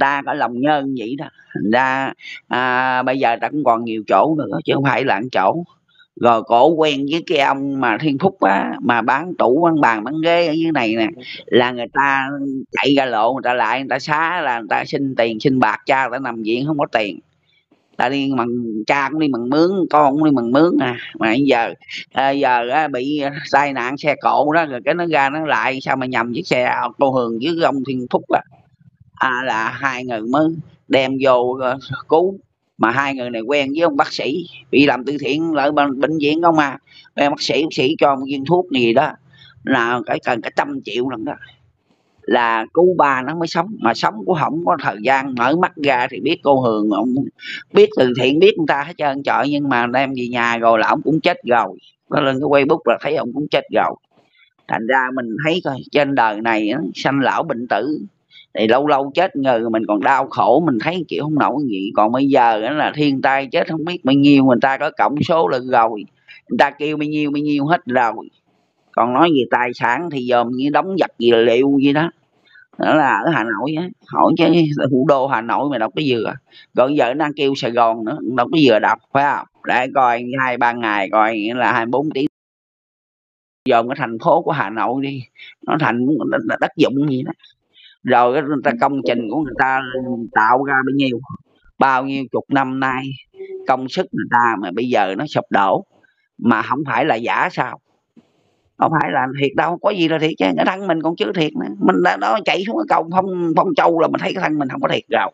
ta có lòng nhân vậy đó, thành ra, à, bây giờ ta cũng còn nhiều chỗ nữa chứ không phải là một chỗ. Rồi cổ quen với cái ông mà Thiên Phúc á, mà bán tủ, bán bàn, bán ghế ở dưới này nè, là người ta chạy ra lộ người ta lại, người ta xá là người ta xin tiền, xin bạc, cha người ta nằm viện không có tiền. Ta đi bằng cha cũng đi bằng mướn, con cũng đi bằng mướn à, mà bây giờ, à, giờ á bị tai nạn xe cộ đó, rồi cái nó ra nó lại sao mà nhầm chiếc xe cô Hường với ông Thiên Phúc á, à, À, là hai người mới đem vô, ờ, cứu. Mà hai người này quen với ông bác sĩ, bị làm từ thiện lại bệnh bệnh viện không à, quen bác sĩ, bác sĩ cho một viên thuốc gì đó, là cái cần cả trăm triệu lần đó, là cứu ba nó mới sống, mà sống cũng không có thời gian. Mở mắt ra thì biết cô Hường ông biết từ thiện, biết người ta hết trơn. Trời nhưng mà đem về nhà rồi là ông cũng chết rồi, có lên cái Facebook là thấy ông cũng chết rồi. Thành ra mình thấy coi trên đời này sanh lão bệnh tử, thì lâu lâu chết người mình còn đau khổ, mình thấy chịu không nổi gì còn bây giờ là thiên tai chết không biết bao nhiêu, người ta có cộng số là rồi, người ta kêu bao nhiêu, bao nhiêu hết rồi. Còn nói về tài sản thì dòm như đóng giặt gì liệu gì đó. Đó là ở Hà Nội á, hỏi chứ thủ đô Hà Nội mà đâu có vừa, còn giờ nó đang kêu Sài Gòn nữa, đâu có vừa đọc phải không Để coi 2, 3 ngày coi là hai bốn tiếng. Dòm cái thành phố của Hà Nội đi, nó thành đất dụng gì đó. Rồi người ta công trình của người ta tạo ra bao nhiêu, bao nhiêu chục năm nay, công sức người ta mà bây giờ nó sụp đổ, mà không phải là giả sao? Không phải là thiệt đâu, có gì là thiệt chứ, cái thân mình còn chưa thiệt nữa, mình đã nó chạy xuống cái cầu Phong Phong Châu là mình thấy cái thân mình không có thiệt rồi.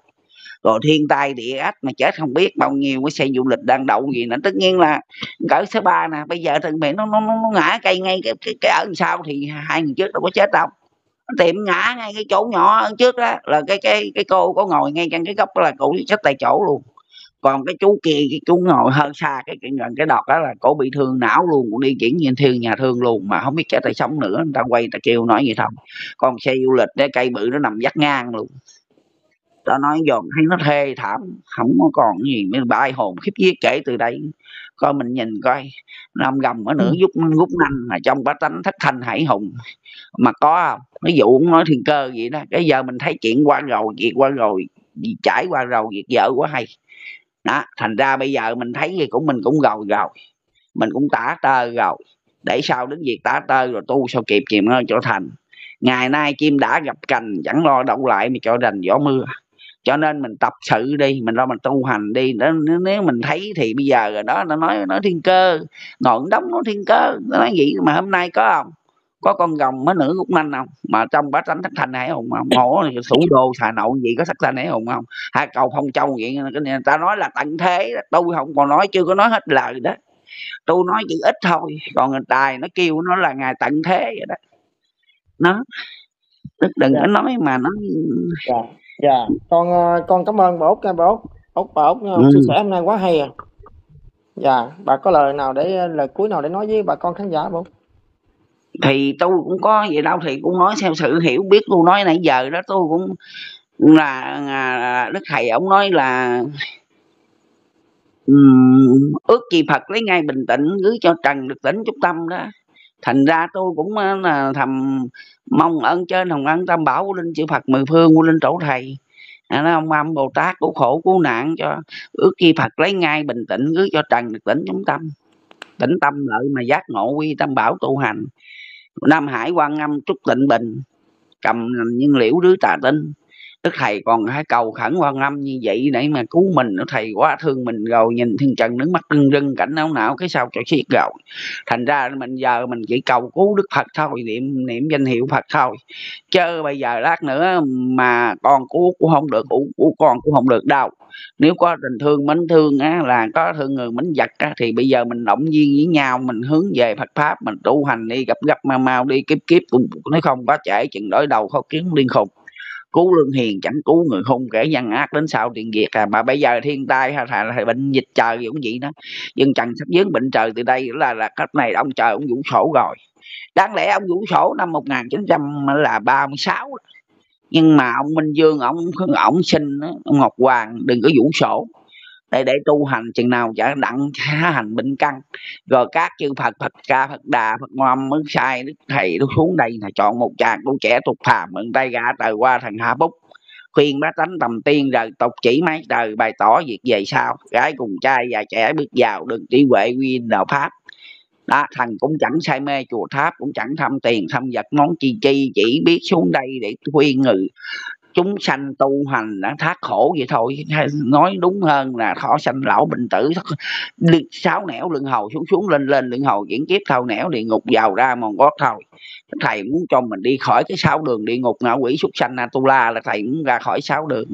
Rồi thiên tai địa ách mà chết không biết bao nhiêu cái xe du lịch đang đậu gì nữa, tất nhiên là cỡ số ba nè, bây giờ thằng mẹ nó nó nó ngã cây ngay cái cái cái ở sau thì hai người trước đâu có chết đâu, tiệm ngã ngay cái chỗ nhỏ hơn trước đó, là cái cái cái cô có ngồi ngay trên cái góc đó là cụ chết tại chỗ luôn. Còn cái chú kia, cái chú ngồi hơi xa cái cái gần cái đọt đó là cổ bị thương não luôn, cũng đi chuyển viện thương nhà thương luôn mà không biết chết tay sống nữa, người ta quay người ta kêu nói vậy thôi. Còn xe du lịch cái cây bự nó nằm dắt ngang luôn. Ta nói dòm thấy nó thê thảm, không có còn cái gì mới bay hồn khiếp giết kể từ đây, coi mình nhìn coi, năm gầm ở nửa Ừm. vút ngút nanh mà trong bá tánh thất thanh hải hùng, mà có hông? Ví dụ cũng nói thiên cơ vậy đó, cái giờ mình thấy chuyện qua rồi, việc qua rồi, việc trải qua rồi, việc dở quá hay. Đó, thành ra bây giờ mình thấy gì cũng mình cũng rồi rồi, mình cũng tả tơi rồi, để sau đến việc tả tơi rồi tu sao kịp chìm ơi cho thành. Ngày nay chim đã gặp cành, chẳng lo đậu lại mà cho đành gió mưa. Cho nên mình tập sự đi, mình lo mình tu hành đi, nếu nếu mình thấy thì bây giờ rồi đó, nó nói nói thiên cơ, ngồi đóng nói thiên cơ, nó nói vậy mà hôm nay có hông? có con gồng mới nữ cũng nanh không? Mà trong bá tánh thất thành hải hùng không? Mổ thủ đô xà nậu gì có sắc thanh hải hùng không? Hai cầu phong châu vậy người ta nói là tận thế đó. tôi không còn nói chưa có nói hết lời đó. Tôi nói chữ ít thôi. Còn người tài nó kêu nó là ngày tận thế vậy đó. Nó đừng Dạ. có nói mà nó dạ dạ. Con ờ, con cảm ơn bà út nha bà út. Út bà út ờ, Ừ. chia sẻ hôm nay quá hay à. Dạ. Bà có lời nào để lời cuối nào để nói với bà con khán giả út? Thì tôi cũng có vậy đâu thì cũng nói theo sự hiểu biết tôi nói nãy giờ đó tôi cũng là, là đức thầy ông nói là ừm, ước gì Phật lấy ngay bình tĩnh cứ cho trần được tỉnh chút tâm đó. Thành ra tôi cũng ờ, là thầm mong ơn trên hồng ân tam bảo của linh chư Phật, mười phương của linh tổ thầy. Nó ông âm Bồ Tát cứu khổ cứu nạn cho, ước chi Phật lấy ngay bình tĩnh, cứ cho trần được tỉnh chúng tâm. Tĩnh tâm lợi mà giác ngộ quy tam bảo tu hành. Nam Hải quan âm trúc tịnh bình, cầm nành nhân liễu đứa tà tinh đức thầy còn hai cầu khẩn quan âm như vậy để mà cứu mình. Nữa thầy quá thương mình rồi nhìn thiên trần nước mắt rưng rưng cảnh não não cái sao cho xiết rồi. Thành ra mình giờ mình chỉ cầu cứu đức phật thôi niệm niệm danh hiệu phật thôi. Chứ bây giờ lát nữa mà con cứu cũng không được cứu, cứu con cũng không được đâu. Nếu có tình thương mến thương á là có thương người mến vật á thì bây giờ mình động viên với nhau mình hướng về Phật pháp mình tu hành đi gặp gặp mau mau đi kiếp kiếp cũng nếu không có trễ chừng đối đầu khó kiếm liên khùng cứu lương hiền chẳng cứu người hung kẻ gian ác đến sau tiền việt à. Mà bây giờ thiên tai hay là, là bệnh dịch trời cũng vậy đó. Dân trần sắp dướng bệnh trời từ đây là là cách này ông trời ông vũ sổ rồi. Đáng lẽ ông vũ sổ năm 1900 là 36 nhưng mà ông Minh Dương ông ông xin ông Ngọc Hoàng đừng có vũ sổ để để tu hành chừng nào chả đặng há hành bệnh căn. Rồi các chư Phật Phật ca, Phật Đà, Phật Ngoan mới sai, đức thầy, đức xuống đây là chọn một chàng tu trẻ tục phàm, mượn tay gã trời qua thằng Hạ Bút khuyên bá tánh tầm tiên rồi tục chỉ mấy đời, bày tỏ việc về sau. Gái cùng trai già trẻ bước vào đường trí huệ quy đạo pháp. Đó thằng cũng chẳng say mê chùa tháp, cũng chẳng thăm tiền, thăm vật món chi chi, chỉ biết xuống đây để khuyên người chúng sanh tu hành đã thác khổ vậy thôi, hay nói đúng hơn là thọ sanh lão bệnh tử Đi- sáu nẻo lưng hầu xuống xuống lên lên lưng hầu chuyển kiếp thâu nẻo, địa ngục vào ra mòn gót thôi. Thầy muốn cho mình đi khỏi cái sáu đường địa ngục ngạ quỷ súc sanh atula là thầy muốn ra khỏi sáu đường.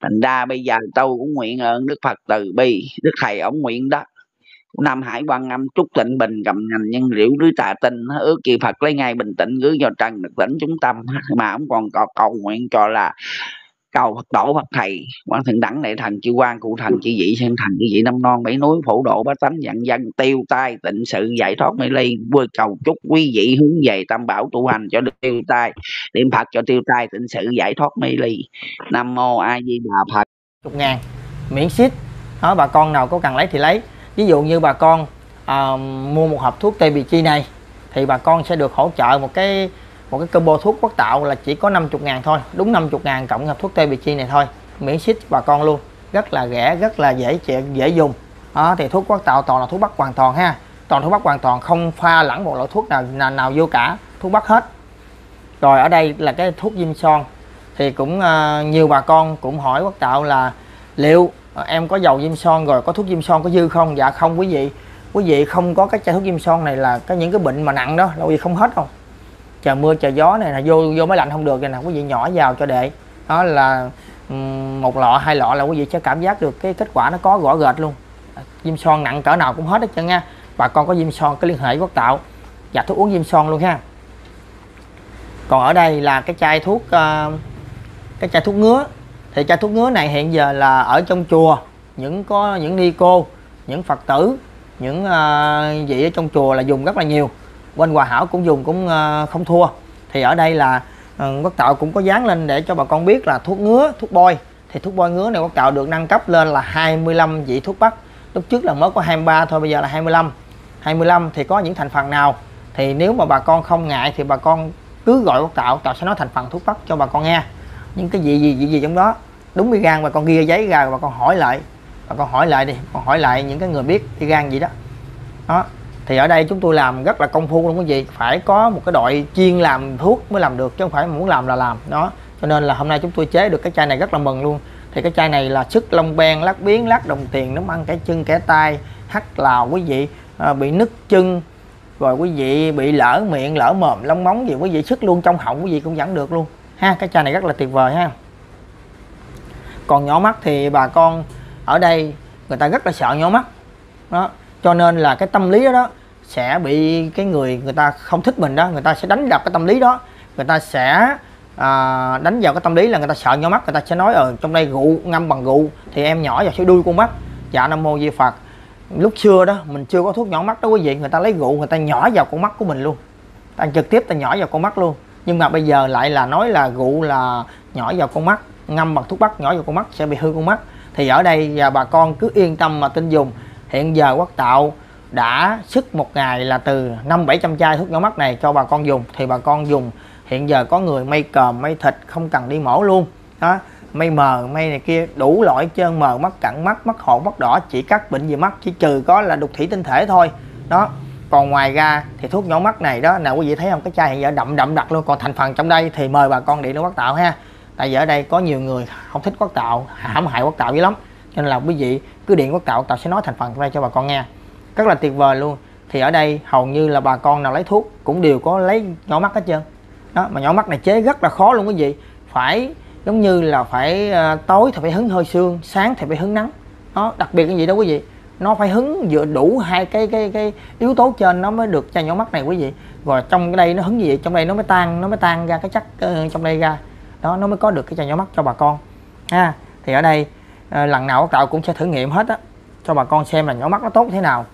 Thành ra bây giờ tôi cũng nguyện ơn đức phật từ bi, đức thầy ổng nguyện đó. Nam Hải quan âm trúc tịnh bình, cầm ngành nhân liễu dưới tà tinh ước kỳ Phật lấy ngay bình tĩnh, gửi vào trần được tỉnh chúng tâm. Mà ông còn có cầu nguyện cho là cầu Phật tổ, Phật thầy quan thượng đẳng đại thần, chư quan, cụ thần, chư vị sen thần, chư vị, năm non, bảy núi, phổ độ bá tánh dặn dân, tiêu tai, tịnh sự, giải thoát mê ly. Vui cầu chúc quý vị hướng về tam bảo tu hành cho được tiêu tai, niệm Phật cho tiêu tai, tịnh sự, giải thoát mê ly. Nam mô a di đà Phật. Chục ngàn miễn ship. Đó, bà con nào có cần lấy thì lấy ví dụ như bà con à, mua một hộp thuốc tê bị chi này thì bà con sẽ được hỗ trợ một cái một cái combo thuốc quốc tạo là chỉ có 50 ngàn thôi đúng 50 ngàn cộng hộp thuốc tê bị chi này thôi. Miễn ship bà con luôn rất là rẻ rất là dễ chịu dễ dùng. Đó, thì thuốc quốc tạo toàn là thuốc bắc hoàn toàn ha. Toàn thuốc bắc hoàn toàn không pha lẫn một loại thuốc nào nào, nào vô cả thuốc bắc hết. Rồi ở đây là cái thuốc diêm son thì cũng uh, nhiều bà con cũng hỏi quốc tạo là liệu à, em có dầu diêm son rồi có thuốc diêm son có dư không? Dạ không quý vị. Quý vị không có cái chai thuốc diêm son này là có những cái bệnh mà nặng đó là gì không hết không trời mưa trời gió này là vô vô máy lạnh không được rồi nè quý vị nhỏ vào cho đệ. Đó là một lọ hai lọ là quý vị sẽ cảm giác được cái kết quả nó có rõ rệt luôn. Ờ, diêm son nặng cỡ nào cũng hết hết trơn nha bà con có diêm son cái liên hệ quốc tạo. Và thuốc uống diêm son luôn ha. Còn ở đây là cái chai thuốc ờ, cái chai thuốc ngứa thì chai thuốc ngứa này hiện giờ là ở trong chùa. Những có những ni cô những phật tử những uh, vị ở trong chùa là dùng rất là nhiều. Bên hòa hảo cũng dùng cũng uh, không thua. Thì ở đây là uh, quốc tạo cũng có dán lên để cho bà con biết là thuốc ngứa thuốc bôi. Thì thuốc bôi ngứa này quốc tạo được nâng cấp lên là 25 vị thuốc bắc. Lúc trước là mới có 23 thôi bây giờ là 25 25 thì có những thành phần nào? Thì nếu mà bà con không ngại thì bà con cứ gọi quốc tạo tạo sẽ nói thành phần thuốc bắc cho bà con nghe. Những cái gì gì gì gì trong đó đúng đi gan và con ghi giấy ra và con hỏi lại. Và con hỏi lại đi con hỏi lại những cái người biết đi gan gì đó. Đó thì ở đây chúng tôi làm rất là công phu luôn quý vị. Phải có một cái đội chuyên làm thuốc mới làm được chứ không phải muốn làm là làm. Đó cho nên là hôm nay chúng tôi chế được cái chai này rất là mừng luôn. Thì cái chai này là sức lông ben lát biến lát đồng tiền nó ăn cái chân kẻ tay hắt lào quý vị. À, bị nứt chân rồi quý vị bị lỡ miệng lỡ mồm lông móng gì quý vị sức luôn trong họng quý vị cũng vẫn được luôn. Ha cái chai này rất là tuyệt vời ha còn nhỏ mắt thì bà con ở đây người ta rất là sợ nhỏ mắt. Đó cho nên là cái tâm lý đó, đó sẽ bị cái người người ta không thích mình đó người ta sẽ đánh đập cái tâm lý đó. Người ta sẽ à, đánh vào cái tâm lý là người ta sợ nhỏ mắt người ta sẽ nói ở ờ, trong đây rượu ngâm bằng rượu. Thì em nhỏ vào sẽ đuôi con mắt. Dạ nam mô di phật. Lúc xưa đó mình chưa có thuốc nhỏ mắt đó quý vị người ta lấy rượu người ta nhỏ vào con mắt của mình luôn. Ta trực tiếp ta nhỏ vào con mắt luôn. Nhưng mà bây giờ lại là nói là rượu là nhỏ vào con mắt ngâm bằng thuốc bắc, nhỏ vào con mắt, sẽ bị hư con mắt. Thì ở đây và bà con cứ yên tâm mà tin dùng. Hiện giờ quốc tạo đã sức một ngày là từ năm bảy trăm chai thuốc nhỏ mắt này cho bà con dùng. Thì bà con dùng, hiện giờ có người may còm, may thịt, không cần đi mổ luôn. Đó, may mờ, may này kia, đủ loại trơn, mờ mắt cận mắt mắt hột mắt đỏ, chỉ cắt bệnh gì mắt, chỉ trừ có là đục thủy tinh thể thôi. Đó, còn ngoài ra thì thuốc nhỏ mắt này đó, nào quý vị thấy không? Cái chai hiện giờ đậm đậm đặc luôn, còn thành phần trong đây thì mời bà con điện đến quốc tạo ha tại vì ở đây có nhiều người không thích quát tạo hãm hại quát tạo dữ lắm. Cho nên là quý vị cứ điện quát tạo tạo sẽ nói thành phần đây cho bà con nghe. Rất là tuyệt vời luôn. Thì ở đây hầu như là bà con nào lấy thuốc cũng đều có lấy nhỏ mắt hết trơn. Đó mà nhỏ mắt này chế rất là khó luôn quý vị. Phải giống như là phải uh, tối thì phải hứng hơi sương sáng thì phải hứng nắng. Đó đặc biệt cái gì đó quý vị? Nó phải hứng vừa đủ hai cái cái cái yếu tố trên nó mới được cho nhỏ mắt này quý vị. Và trong cái đây nó hứng gì vậy? Trong đây nó mới tan nó mới tan ra cái chất uh, trong đây ra đó nó mới có được cái chai nhỏ mắt cho bà con. Ha thì ở đây ờ, lần nào tạo cũng sẽ thử nghiệm hết á cho bà con xem là nhỏ mắt nó tốt thế nào.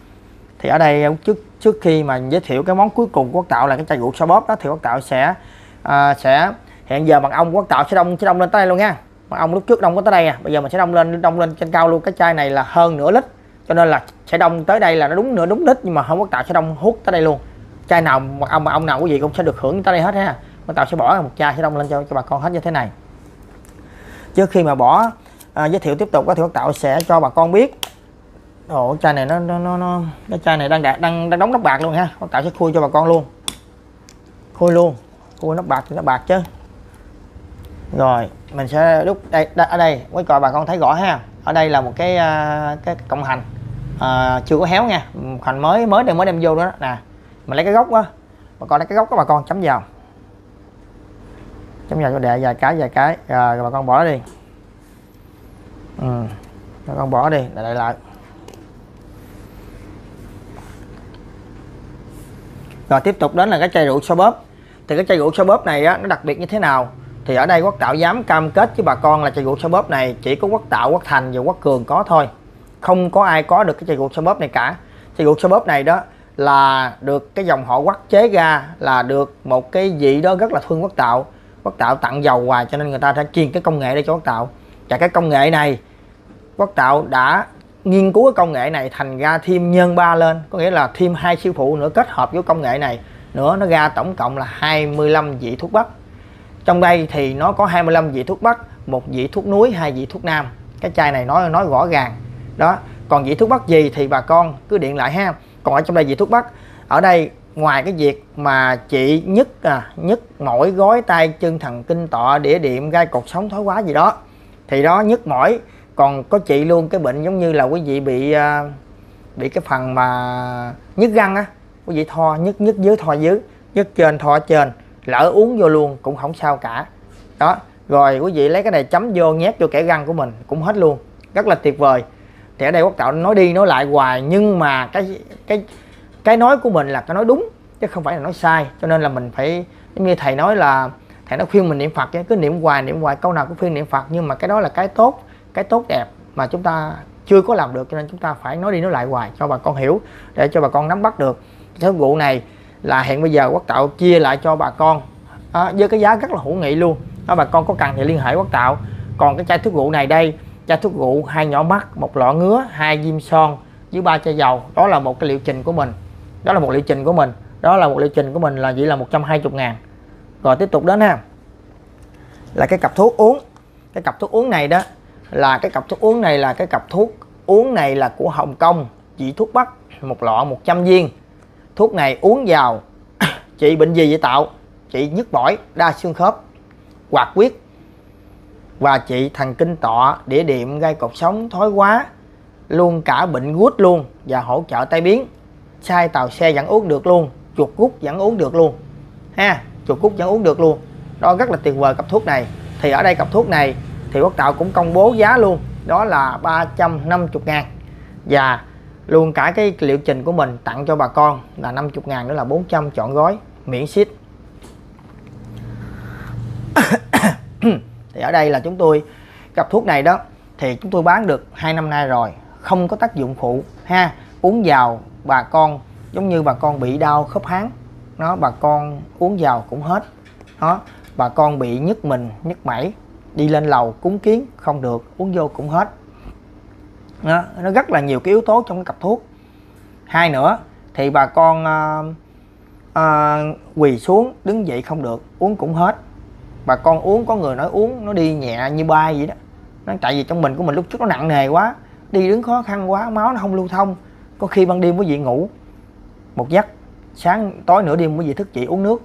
Thì ở đây ờ, trước trước khi mà giới thiệu cái món cuối cùng của quốc tạo là cái chai rượu so bóp đó thì quốc tạo sẽ à, sẽ hiện giờ bằng ông quốc tạo sẽ đông sẽ đông lên tới đây luôn nha. Mà ông lúc trước đông có tới đây à bây giờ mình sẽ đông lên đông lên trên cao luôn. Cái chai này là hơn nửa lít cho nên là sẽ đông tới đây là nó đúng nửa đúng lít nhưng mà không quốc tạo sẽ đông hút tới đây luôn. Chai nào mà ông mà ông nào quý vị cũng sẽ được hưởng tới đây hết ha quốc tàu sẽ bỏ một chai sẽ đông lên cho cho bà con hết như thế này. Trước khi mà bỏ à, giới thiệu tiếp tục thì quốc tạo sẽ cho bà con biết. Ồ, chai này nó nó nó, nó cái chai này đang đang đang đóng nắp bạc luôn ha. Quốc tạo sẽ khui cho bà con luôn. Khui luôn. Khui nắp bạc thì nó bạc chứ. Rồi mình sẽ đúc đây, đây ở đây. Quay coi bà con thấy rõ ha. Ở đây là một cái à, cái cộng hành. À, chưa có héo nha. Hành mới mới đem mới đem vô đó. Nè mình lấy cái gốc á. Bà con lấy cái gốc của bà con chấm vào chấm vào cho đẻ vài cái vài cái. Rồi bà con bỏ đi. Ừ bà con bỏ đi, lại lại lại. Rồi, tiếp tục đến là cái chai rượu so bóp thì cái chai rượu so bóp này á, nó đặc biệt như thế nào? Thì ở đây quốc tạo dám cam kết với bà con là chai rượu so bóp này chỉ có quốc tạo, quốc thành và quốc cường có thôi. Không có ai có được cái chai rượu so bóp này cả. Chai rượu so bóp này đó là được cái dòng họ quắc chế ra là được một cái vị đó rất là thương quốc tạo quốc tạo tặng dầu hoài, cho nên người ta đã truyền cái công nghệ để cho quốc tạo. Và cái công nghệ này, quốc tạo đã nghiên cứu cái công nghệ này thành ra thêm nhân ba lên. Có nghĩa là thêm hai siêu phụ nữa kết hợp với công nghệ này. Nữa nó ra tổng cộng là 25 vị thuốc bắc. Trong đây thì nó có 25 vị thuốc bắc, một vị thuốc núi, hai vị thuốc nam. Cái chai này nói nói rõ ràng. Đó, còn vị thuốc bắc gì thì bà con cứ điện lại ha. Còn ở trong đây vị thuốc bắc, ở đây ngoài cái việc mà chị nhức à nhức mỏi gói tay chân thần kinh tọa đĩa điểm gai cột sống thoái hóa gì đó thì đó nhức mỏi. Còn có chị luôn cái bệnh giống như là quý vị bị à, bị cái phần mà nhức răng á quý vị tho nhức nhức dưới tho dưới nhức trên tho trên lỡ uống vô luôn cũng không sao cả. Đó rồi quý vị lấy cái này chấm vô nhét vô kẻ răng của mình cũng hết luôn. Rất là tuyệt vời. Thì ở đây quốc tạo nói đi nói lại hoài nhưng mà cái cái cái nói của mình là cái nói đúng chứ không phải là nói sai. Cho nên là mình phải giống như thầy nói là thầy nó khuyên mình niệm phật chứ cứ niệm hoài niệm hoài câu nào cũng khuyên niệm phật. Nhưng mà cái đó là cái tốt cái tốt đẹp mà chúng ta chưa có làm được cho nên chúng ta phải nói đi nói lại hoài cho bà con hiểu để cho bà con nắm bắt được. Cái vụ này là hiện bây giờ quốc tạo chia lại cho bà con à, với cái giá rất là hữu nghị luôn. Đó bà con có cần thì liên hệ quốc tạo. Còn cái chai thuốc rượu này đây chai thuốc rượu hai nhỏ mắt một lọ ngứa hai diêm son với ba chai dầu. Đó là một cái liệu trình của mình đó là một liệu trình của mình. Đó là một liệu trình của mình là chỉ là 120 ngàn. Rồi tiếp tục đến ha. Là cái cặp thuốc uống. Cái cặp thuốc uống này đó, là cái cặp thuốc uống này là cái cặp thuốc uống này là của Hồng Kông, chỉ thuốc Bắc, một lọ 100 viên. Thuốc này uống vào chị bệnh gì vậy tạo? Chị nhức mỏi đa xương khớp hoạt huyết. Và chị thần kinh tọa đĩa điểm gai cột sống thói quá luôn cả bệnh gút luôn và hỗ trợ tai biến sai tàu xe vẫn uống được luôn, chuột rút vẫn uống được luôn. Ha, chuột rút vẫn uống được luôn. Đó, rất là tuyệt vời cặp thuốc này. Thì ở đây cặp thuốc này thì quốc tạo cũng công bố giá luôn, đó là 350 ngàn. Và luôn cả cái liệu trình của mình tặng cho bà con là 50 ngàn nữa là 400 chọn gói, miễn ship. Thì ở đây là chúng tôi, cặp thuốc này đó, thì chúng tôi bán được hai năm nay rồi, không có tác dụng phụ. Ha, uống vào bà con giống như bà con bị đau khớp háng. Nó bà con uống vào cũng hết. Đó bà con bị nhức mình nhức mẩy đi lên lầu cúng kiến không được uống vô cũng hết. Đó, nó rất là nhiều cái yếu tố trong cái cặp thuốc. Hai nữa thì bà con uh, uh, quỳ xuống đứng dậy không được uống cũng hết. Bà con uống có người nói uống nó đi nhẹ như bay vậy đó. Nó tại vì trong mình của mình lúc trước nó nặng nề quá đi đứng khó khăn quá máu nó không lưu thông có khi ban đêm quý vị ngủ một giấc sáng tối nửa đêm quý vị thức dậy uống nước.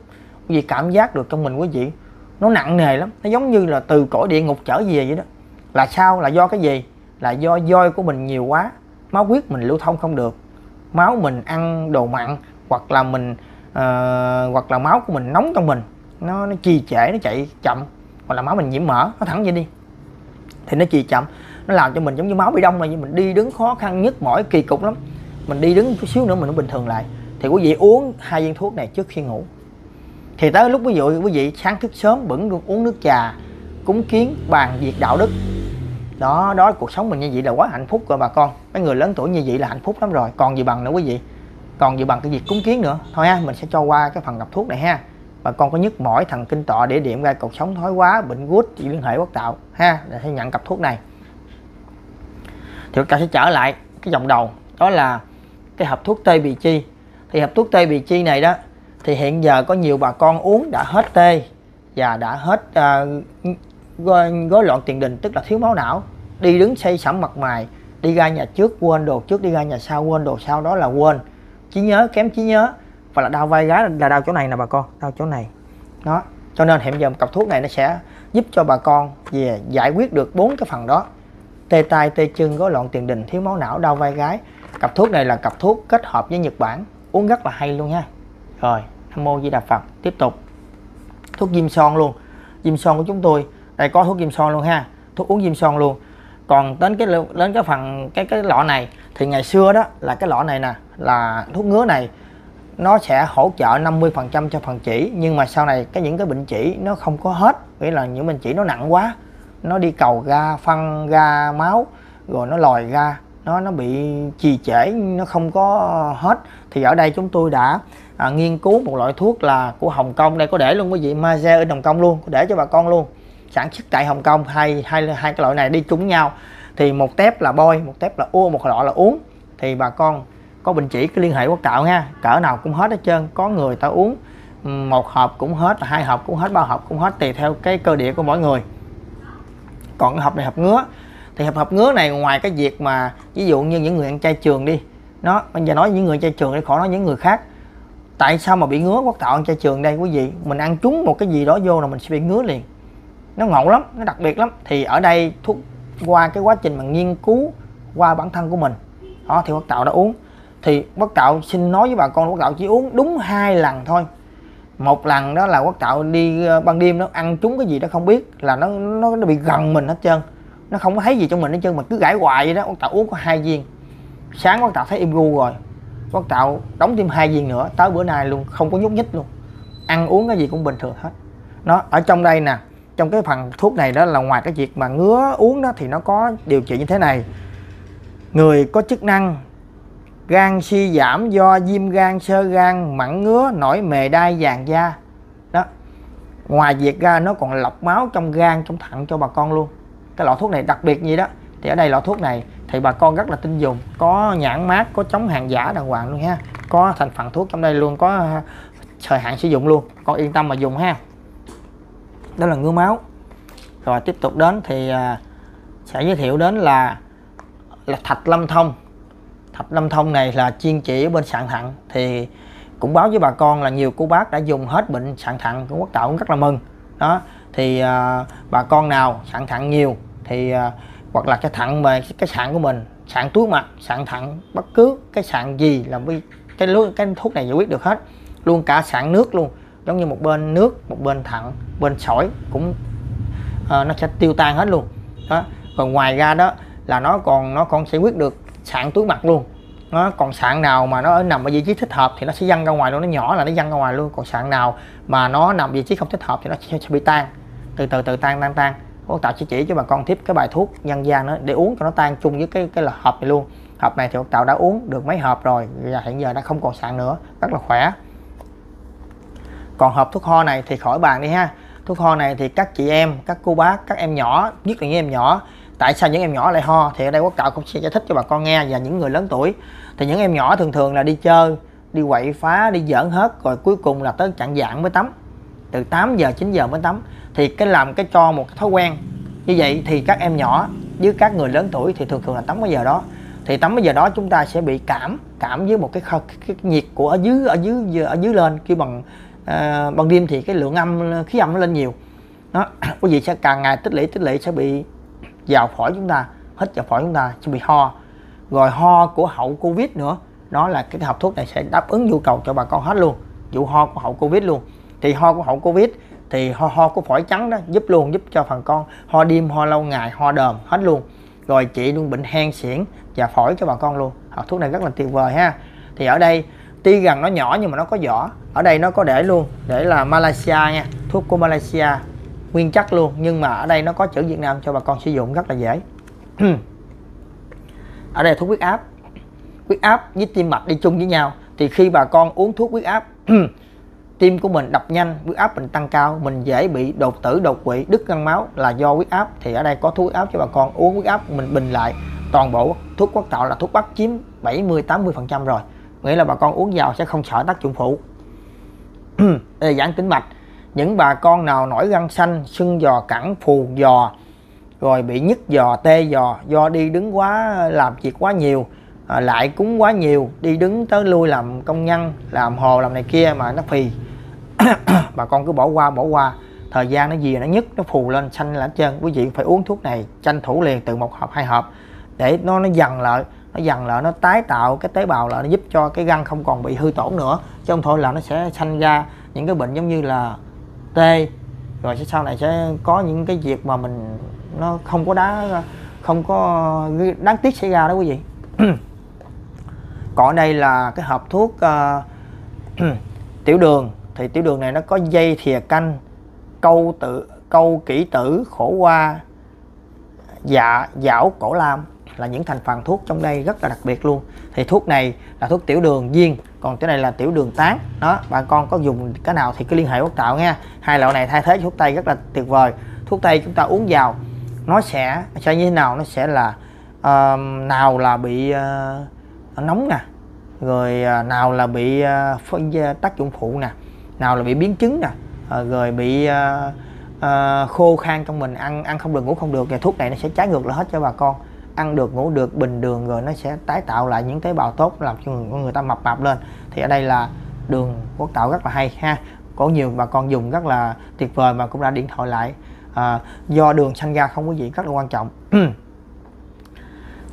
Quý vị cảm giác được trong mình quý vị nó nặng nề lắm nó giống như là từ cõi địa ngục trở về vậy đó. Là sao? Là do cái gì? Là do voi của mình nhiều quá máu huyết mình lưu thông không được. Máu mình ăn đồ mặn hoặc là mình uh, hoặc là máu của mình nóng trong mình nó nó trì trễ nó chạy chậm. Hoặc là máu mình nhiễm mỡ nó thẳng vậy đi. Thì nó trì chậm nó làm cho mình giống như máu bị đông là như mình đi đứng khó khăn nhất mỏi kỳ cục lắm mình đi đứng chút xíu nữa mình nó bình thường lại. Thì quý vị uống hai viên thuốc này trước khi ngủ. Thì tới lúc ví dụ quý vị sáng thức sớm, bẩn uống nước trà, cúng kiến, bàn việc đạo đức. Đó đó cuộc sống mình như vậy là quá hạnh phúc rồi bà con. Mấy người lớn tuổi như vậy là hạnh phúc lắm rồi. Còn gì bằng nữa quý vị. Còn gì bằng cái việc cúng kiến nữa. Thôi ha, mình sẽ cho qua cái phần gặp thuốc này ha. Bà con có nhức mỏi, thần kinh tọa để điểm ra, cuộc sống thói quá bệnh gút chỉ liên hệ quốc tạo. Ha, để sẽ nhận cặp thuốc này. Thì chúng ta sẽ trở lại cái dòng đầu. Đó là cái hộp thuốc tê bì chi. Thì hộp thuốc tê bì chi này đó thì hiện giờ có nhiều bà con uống đã hết tê và đã hết uh, gối loạn tiền đình tức là thiếu máu não. Đi đứng xây sẩm mặt mày đi ra nhà trước quên đồ trước đi ra nhà sau quên đồ sau đó là quên. Trí nhớ kém trí nhớ và là đau vai gái là đau chỗ này nè bà con đau chỗ này. Đó cho nên hiện giờ cặp thuốc này nó sẽ giúp cho bà con về giải quyết được bốn cái phần đó. Tê tay tê chân gối loạn tiền đình thiếu máu não đau vai gái cặp thuốc này là cặp thuốc kết hợp với nhật bản. Uống rất là hay luôn nha. Rồi, nam mô di đà phật. Tiếp tục. Thuốc diêm son luôn. Diêm son của chúng tôi, đây có thuốc diêm son luôn ha. Thuốc uống diêm son luôn. Còn đến cái đến cái phần, cái cái lọ này, thì ngày xưa đó là cái lọ này nè, là thuốc ngứa này, nó sẽ hỗ trợ 50% cho phần chỉ, nhưng mà sau này cái những cái bệnh chỉ nó không có hết. Nghĩa là những bệnh chỉ nó nặng quá, nó đi cầu ra phân ra máu, rồi nó lòi ra nó nó bị trì trễ nó không có hết. Thì ở đây chúng tôi đã à, nghiên cứu một loại thuốc là của Hồng Kông. Đây có để luôn quý vị Maze ở Hồng Kông luôn có để cho bà con luôn. Sản xuất tại Hồng Kông hai hai hai cái loại này đi chung nhau. Thì một tép là bôi một tép là uống một lọ là uống. Thì bà con có bình chỉ cái liên hệ quốc cạo nha. Cỡ nào cũng hết hết trơn có người ta uống. Một hộp cũng hết hai hộp cũng hết ba hộp cũng hết tùy theo cái cơ địa của mỗi người. Còn cái hộp này hộp ngứa thì hợp hợp ngứa này ngoài cái việc mà ví dụ như những người ăn chay trường đi nó bây giờ nói những người chay trường để khỏi nói những người khác. Tại sao mà bị ngứa quốc tạo ăn chay trường đây quý vị? Mình ăn trúng một cái gì đó vô là mình sẽ bị ngứa liền. Nó ngộ lắm nó đặc biệt lắm. Thì ở đây thuốc qua cái quá trình mà nghiên cứu qua bản thân của mình đó thì quốc tạo đã uống. Thì quốc tạo xin nói với bà con quốc tạo chỉ uống đúng hai lần thôi. Một lần đó là quốc tạo đi ờ, ban đêm nó ăn trúng cái gì đó không biết là nó nó, nó bị gần mình hết trơn nó không có thấy gì trong mình hết trơn, mà cứ gãi hoài vậy đó. Quốc tạo uống có hai viên. Sáng quốc tạo thấy im ru rồi. Quốc tạo đóng thêm hai viên nữa, tới bữa nay luôn, không có nhúc nhích luôn. Ăn uống cái gì cũng bình thường hết. Nó, ở trong đây nè, trong cái phần thuốc này đó là ngoài cái việc mà ngứa uống đó thì nó có điều trị như thế này. Người có chức năng gan suy giảm do viêm gan, sơ gan mặn ngứa, nổi mề đai, vàng da. Đó. Ngoài việc ra nó còn lọc máu trong gan, trong thận cho bà con luôn cái lọ thuốc này đặc biệt gì đó. Thì ở đây lọ thuốc này thì bà con rất là tin dùng. Có nhãn mát có chống hàng giả đàng hoàng luôn ha. Có thành phần thuốc trong đây luôn có thời hạn sử dụng luôn. Con yên tâm mà dùng ha. Đó là ngứa máu. Rồi tiếp tục đến thì ờ, sẽ giới thiệu đến là là thạch lâm thông. Thạch lâm thông này là chuyên chỉ ở bên sạn thận. Thì cũng báo với bà con là nhiều cô bác đã dùng hết bệnh sạn thận của quốc tạo cũng rất là mừng. Đó thì à, bà con nào sạn thận nhiều thì uh, hoặc là cái thận mà cái sạn của mình sạn túi mặt sạn thận bất cứ cái sạn gì là bị cái cái thuốc này giải quyết được hết. Luôn cả sạn nước luôn giống như một bên nước một bên thận bên sỏi cũng uh, nó sẽ tiêu tan hết luôn. Đó còn ngoài ra đó là nó còn nó còn sẽ quyết được sạn túi mặt luôn. Nó còn sạn nào mà nó nằm ở vị trí thích hợp thì nó sẽ văng ra ngoài luôn nó nhỏ là nó văng ra ngoài luôn. Còn sạn nào mà nó nằm vị trí không thích hợp thì nó sẽ, sẽ bị tan từ từ từ tan tan tan bác tạo sẽ chỉ cho bà con tiếp cái bài thuốc nhân gian đó để uống cho nó tan chung với cái cái là hộp này luôn. Hộp này thì ông tạo đã uống được mấy hộp rồi, và hiện giờ đã không còn sạn nữa, rất là khỏe. Còn hộp thuốc ho này thì khỏi bàn đi ha. Thuốc ho này thì các chị em, các cô bác, các em nhỏ, nhất là những em nhỏ, tại sao những em nhỏ lại ho? Thì ở đây quốc tạo cũng sẽ giải thích cho bà con nghe, và những người lớn tuổi. Thì những em nhỏ thường thường là đi chơi, đi quậy phá, đi giỡn hết, rồi cuối cùng là tới chặn dạng mới tắm. Từ 8 giờ 9 giờ mới tắm thì cái làm cái cho một cái thói quen. Như vậy thì các em nhỏ với các người lớn tuổi thì thường thường là tắm cái giờ đó. Thì tắm cái giờ đó chúng ta sẽ bị cảm cảm với một cái, kho- cái, cái nhiệt của ở dưới ở dưới ở dưới lên. Khi bằng ờ, uh, ban đêm thì cái lượng âm khí âm nó lên nhiều. Đó quý vị sẽ càng ngày tích lũy tích lũy sẽ bị vào phổi chúng ta hết vào phổi chúng ta sẽ bị ho. Rồi ho của hậu covid nữa đó là cái hộp thuốc này sẽ đáp ứng nhu cầu cho bà con hết luôn. Vụ ho của hậu covid luôn. Thì ho của hậu covid thì ho ho của phổi trắng đó, giúp luôn, giúp cho phần con. Ho đêm, ho lâu, ngày, ho đờm, hết luôn. Rồi trị luôn bệnh hen suyễn và phổi cho bà con luôn. Hộp thuốc này rất là tuyệt vời ha. Thì ở đây, tuy rằng nó nhỏ nhưng mà nó có vỏ. Ở đây nó có để luôn, để là Malaysia nha, thuốc của Malaysia. Nguyên chất luôn, nhưng mà ở đây nó có chữ Việt Nam cho bà con sử dụng rất là dễ. Ở đây là thuốc huyết áp. Huyết áp với tim mạch đi chung với nhau. Thì khi bà con uống thuốc huyết áp tim của mình đập nhanh, huyết áp mình tăng cao, mình dễ bị đột tử, đột quỵ, đứt gân máu là do huyết áp. Thì ở đây có thuốc huyết áp cho bà con, uống huyết áp mình bình lại. Toàn bộ thuốc quốc tạo là thuốc bắc chiếm 70 80 phần trăm rồi. Nghĩa là bà con uống vào sẽ không sợ tác dụng phụ. Đây giãn tĩnh mạch. Những bà con nào nổi gân xanh, sưng giò, cẳng, phù, giò, rồi bị nhức giò, tê giò, do đi đứng quá, làm việc quá nhiều à, lại cúng quá nhiều đi đứng tới lui làm công nhân làm hồ làm này kia mà nó phì. Bà con cứ bỏ qua bỏ qua. Thời gian nó gì nó nhức nó phù lên xanh là hết trơn. Quý vị phải uống thuốc này tranh thủ liền từ một hộp hai hộp để nó nó dần lại nó dần lại nó tái tạo cái tế bào lại nó giúp cho cái gan không còn bị hư tổn nữa. Chứ không thôi là nó sẽ sanh ra những cái bệnh giống như là tê. Rồi sau này sẽ có những cái việc mà mình nó không có đá không có đáng tiếc xảy ra đó quý vị. còn đây là cái hộp thuốc uh, tiểu đường. Thì tiểu đường này nó có dây thìa canh câu tự câu kỹ tử khổ qua dạ dảo cổ lam là những thành phần thuốc trong đây rất là đặc biệt luôn. Thì thuốc này là thuốc tiểu đường viên còn cái này là tiểu đường tán. Đó bà con có dùng cái nào thì cứ liên hệ quốc tạo nha. Hai loại này thay thế thuốc tây rất là tuyệt vời. Thuốc tây chúng ta uống vào nó sẽ sẽ như thế nào? Nó sẽ là uh, nào là bị uh, nóng nè. Rồi à, nào là bị à, phân à, tác dụng phụ nè. Nào là bị biến chứng nè. Rồi bị khô khan trong mình ăn ăn không được ngủ không được. Thì thuốc này nó sẽ trái ngược lại hết cho bà con. Ăn được ngủ được bình đường rồi nó sẽ tái tạo lại những tế bào tốt làm cho người, người ta mập mạp lên. Thì ở đây là đường quốc tạo rất là hay ha. Có nhiều bà con dùng rất là tuyệt vời mà cũng đã điện thoại lại. À, do đường sanh ra không có gì rất là quan trọng.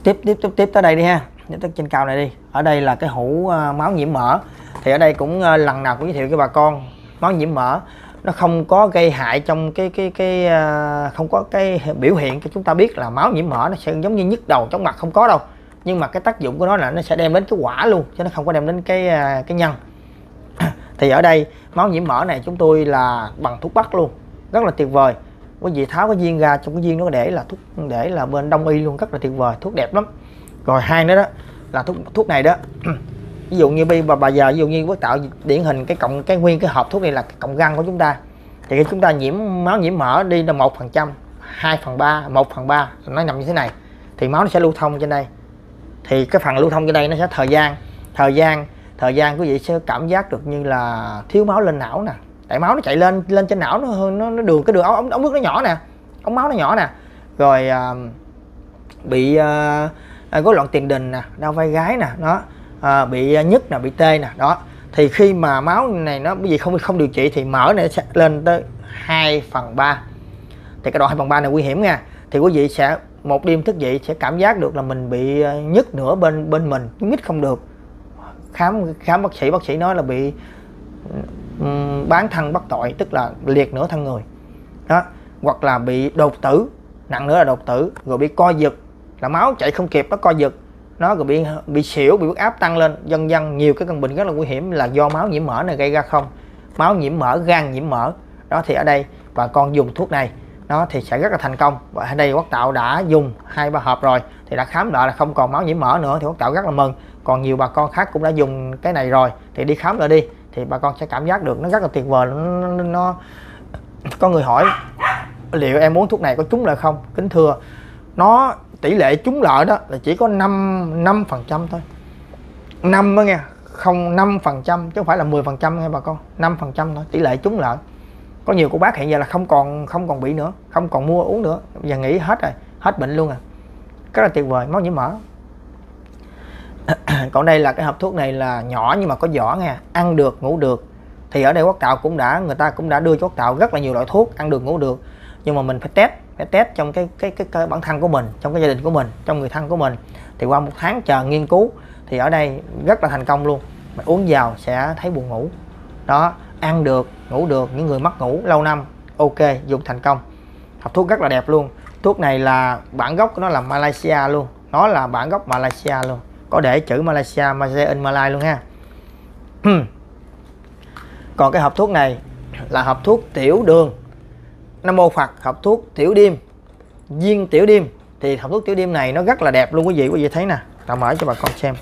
Tiếp tiếp tiếp tiếp tới đây đi ha nhất tới trên cao này đi. Ở đây là cái hũ ờ, máu nhiễm mỡ. Thì ở đây cũng ờ, lần nào cũng giới thiệu cho bà con, máu nhiễm mỡ. Nó không có gây hại trong cái cái cái ờ, không có cái biểu hiện cho chúng ta biết là máu nhiễm mỡ nó sẽ giống như nhức đầu chóng mặt, không có đâu. Nhưng mà cái tác dụng của nó là nó sẽ đem đến cái quả luôn, chứ nó không có đem đến cái cái nhân. Thì ở đây, máu nhiễm mỡ này chúng tôi là bằng thuốc bắc luôn. Rất là tuyệt vời. Quý vị tháo cái viên ra, trong cái viên nó để là thuốc, để là bên đông y luôn, rất là tuyệt vời, thuốc đẹp lắm rồi hai nữa đó là thuốc thuốc này đó ví dụ như bây bà, bà giờ ví dụ như quốc tạo điển hình cái cộng cái nguyên cái hộp thuốc này là cái cộng răng của chúng ta. Thì khi chúng ta nhiễm máu nhiễm mỡ đi là một phần trăm hai phần ba một phần ba nó nằm như thế này. Thì máu nó sẽ lưu thông trên đây. Thì cái phần lưu thông trên đây nó sẽ thời gian thời gian thời gian quý vị sẽ cảm giác được như là thiếu máu lên não nè. Tại máu nó chạy lên lên trên não nó nó, nó đường cái đường ống, ống nước nó nhỏ nè ống máu nó nhỏ nè. Rồi uh, bị à, à, rối loạn tiền đình nè đau vai gái nè nó à, bị à, nhức nè bị tê nè đó. Thì khi mà máu này nó bởi vì không không điều trị thì mỡ này sẽ lên tới 2 phần 3 thì cái đoạn 2 phần 3 này nguy hiểm nha. Thì quý vị sẽ một đêm thức dậy sẽ cảm giác được là mình bị à, nhức nửa bên bên mình nhức không được. Khám khám bác sĩ bác sĩ nói là bị ừ, bán thân bắt tội tức là liệt nửa thân người. Đó hoặc là bị đột tử nặng nữa là đột tử rồi bị co giật là máu chạy không kịp nó co giật. Nó rồi bị bị xỉu bị huyết áp tăng lên. Dần dần nhiều cái căn bệnh rất là nguy hiểm là do máu nhiễm mỡ này gây ra không? Máu nhiễm mỡ gan nhiễm mỡ. Đó thì ở đây bà con dùng thuốc này nó thì sẽ rất là thành công. Và ở đây quốc tạo đã dùng hai ba hộp rồi thì đã khám lại là không còn máu nhiễm mỡ nữa. Thì quốc tạo rất là mừng. Còn nhiều bà con khác cũng đã dùng cái này rồi thì đi khám lại đi. Thì bà con sẽ cảm giác được nó rất là tuyệt vời nó, nó, nó. Có người hỏi liệu em muốn thuốc này có trúng lại không? Kính thưa nó tỷ lệ trúng lợi đó là chỉ có 5 năm phần trăm thôi. 5 đó nghe, không 5 phần trăm, chứ không phải là 10 phần trăm nghe bà con. 5 phần trăm thôi, tỷ lệ trúng lợi. Có nhiều cô bác hiện giờ là không còn không còn bị nữa, không còn mua uống nữa. Giờ nghỉ hết rồi, hết bệnh luôn à. Rất là tuyệt vời, máu nhiễm mỡ. Còn đây là cái hộp thuốc này là nhỏ nhưng mà có vỏ nha ăn được, ngủ được. Thì ở đây quốc tạo cũng đã, người ta cũng đã đưa cho quốc tạo rất là nhiều loại thuốc, ăn được, ngủ được. Nhưng mà mình phải test phải test trong cái cái cái, cái bản thân của mình trong cái gia đình của mình trong người thân của mình. Thì qua một tháng chờ nghiên cứu thì ở đây rất là thành công luôn. Mình uống vào sẽ thấy buồn ngủ. Đó ăn được ngủ được những người mất ngủ lâu năm ok dùng thành công. Hộp thuốc rất là đẹp luôn. Thuốc này là bản gốc của nó là Malaysia luôn. Nó là bản gốc Malaysia luôn. Có để chữ Malaysia Malaysia in Malay luôn ha. Còn cái hộp thuốc này là hộp thuốc tiểu đường. Nam mô Phật học thuốc tiểu đêm. Viên tiểu đêm. Thì học thuốc tiểu đêm này nó rất là đẹp luôn quý vị quý vị thấy nè. Tạo mở cho bà con xem.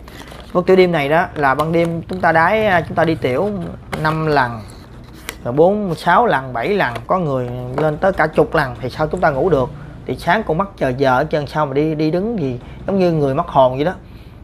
Thuốc tiểu đêm này đó là ban đêm chúng ta đái à, chúng ta đi tiểu 5 lần, rồi bốn, sáu lần 7 lần. Có người lên tới cả chục lần thì sao chúng ta ngủ được? Thì sáng con mắt chờ giờ ở chân sao mà đi đi đứng gì, giống như người mất hồn vậy đó.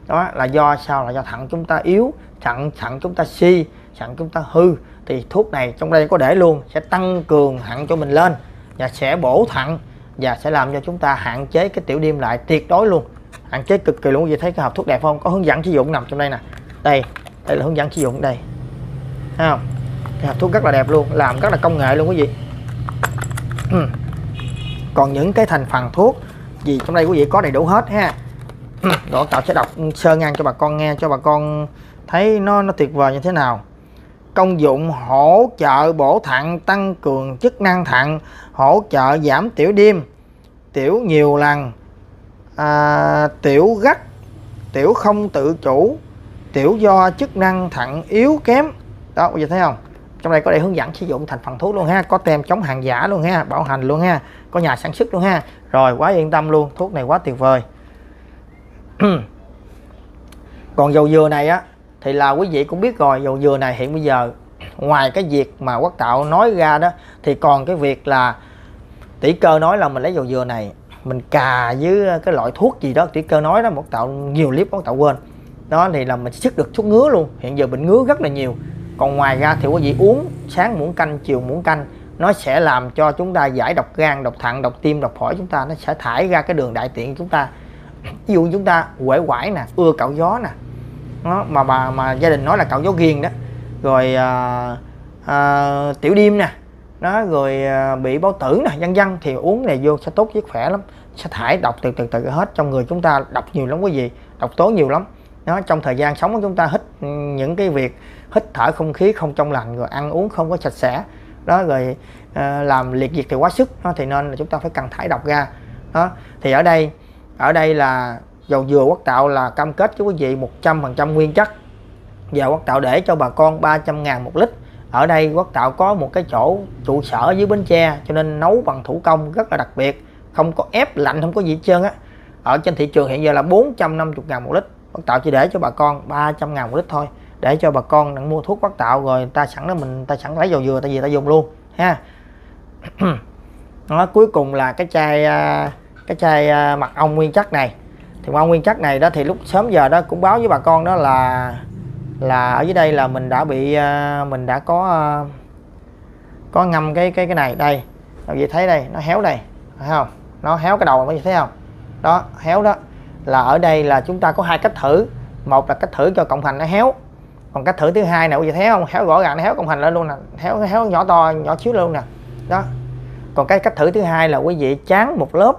Đó, là do sao? Là do thận chúng ta yếu, thận thận chúng ta si, thận chúng ta hư. Thì thuốc này trong đây có để luôn, sẽ tăng cường thận cho mình lên và sẽ bổ thận và sẽ làm cho chúng ta hạn chế cái tiểu đêm lại tuyệt đối luôn. Hạn chế cực kỳ luôn. Quý vị thấy cái hộp thuốc đẹp không có hướng dẫn sử dụng nằm trong đây nè. Đây đây là hướng dẫn sử dụng đây. Thấy không? Cái hộp thuốc rất là đẹp luôn. Làm rất là công nghệ luôn quý vị. Ừ. Còn những cái thành phần thuốc gì trong đây quý vị có đầy đủ hết ha. Ừ. Đó tạo sẽ đọc sơ ngang cho bà con nghe, cho bà con thấy nó nó tuyệt vời như thế nào công dụng hỗ trợ bổ thận tăng cường chức năng thận hỗ trợ giảm tiểu đêm tiểu nhiều lần à, tiểu gắt tiểu không tự chủ tiểu do chức năng thận yếu kém. Đó bây giờ thấy không? Trong đây có để hướng dẫn sử dụng thành phần thuốc luôn ha có tem chống hàng giả luôn ha bảo hành luôn ha có nhà sản xuất luôn ha. Rồi quá yên tâm luôn thuốc này quá tuyệt vời. Còn dầu dừa này á thì là quý vị cũng biết rồi dầu dừa này hiện bây giờ, ngoài cái việc mà quốc tạo nói ra đó, thì còn cái việc là tỷ cơ nói là mình lấy dầu dừa này, mình cà với cái loại thuốc gì đó. Tỷ cơ nói đó một tạo nhiều clip quốc tạo quên. Đó, thì là mình sức được thuốc ngứa luôn. Hiện giờ bệnh ngứa rất là nhiều. Còn ngoài ra thì quý vị uống sáng muỗng canh, chiều muỗng canh, nó sẽ làm cho chúng ta giải độc gan, độc thận, độc tim, độc phổi chúng ta, nó sẽ thải ra cái đường đại tiện của chúng ta. Ví dụ chúng ta quể quải nè, ưa cạo gió nè nó mà bà mà gia đình nói là cậu giáo ghiền đó. Rồi à, à, tiểu đêm nè. Nó rồi à, bị bao tử nè vân vân. Thì uống này vô sẽ tốt với khỏe lắm. Sẽ thải độc từ từ từ hết. Trong người chúng ta độc nhiều lắm quý vị. Độc tố nhiều lắm. Nó trong thời gian sống của chúng ta hít ừ, những cái việc hít thở không khí không trong lành rồi ăn uống không có sạch sẽ. Đó rồi à, làm liệt diệt thì quá sức. Đó, thì nên là chúng ta phải cần thải độc ra. Đó thì ở đây ở đây là dầu dừa quốc tạo là cam kết với quý vị 100% nguyên chất. Và quốc tạo để cho bà con 300 ngàn một lít. Ở đây quốc tạo có một cái chỗ trụ sở dưới Bến Tre, cho nên nấu bằng thủ công rất là đặc biệt, không có ép lạnh, không có gì hết trơn á. Ở trên thị trường hiện giờ là 450 ngàn một lít. Quốc tạo chỉ để cho bà con 300 ngàn một lít thôi, để cho bà con đang mua thuốc quốc tạo rồi ta sẵn đó mình ta sẵn lấy dầu dừa, tại vì ta dùng luôn, ha. Nó cuối cùng là cái chai à, cái chai à, mật ong nguyên chất này thì ong nguyên chất này đó thì lúc sớm giờ đó cũng báo với bà con đó là là ở dưới đây là mình đã bị à, mình đã có à, có ngâm cái cái cái này đây. Các vị thấy đây nó héo đây thấy không? Nó héo cái đầu các thấy không? Đó héo đó. Là ở đây là chúng ta có hai cách thử. Một là cách thử cho cộng hành nó héo. Còn cách thử thứ hai nè quý vị thấy không? Héo rõ ràng nó héo cộng hành lên luôn nè. Héo héo nhỏ to nhỏ xíu luôn nè. Đó. Còn cái cách thử thứ hai là quý vị chán một lớp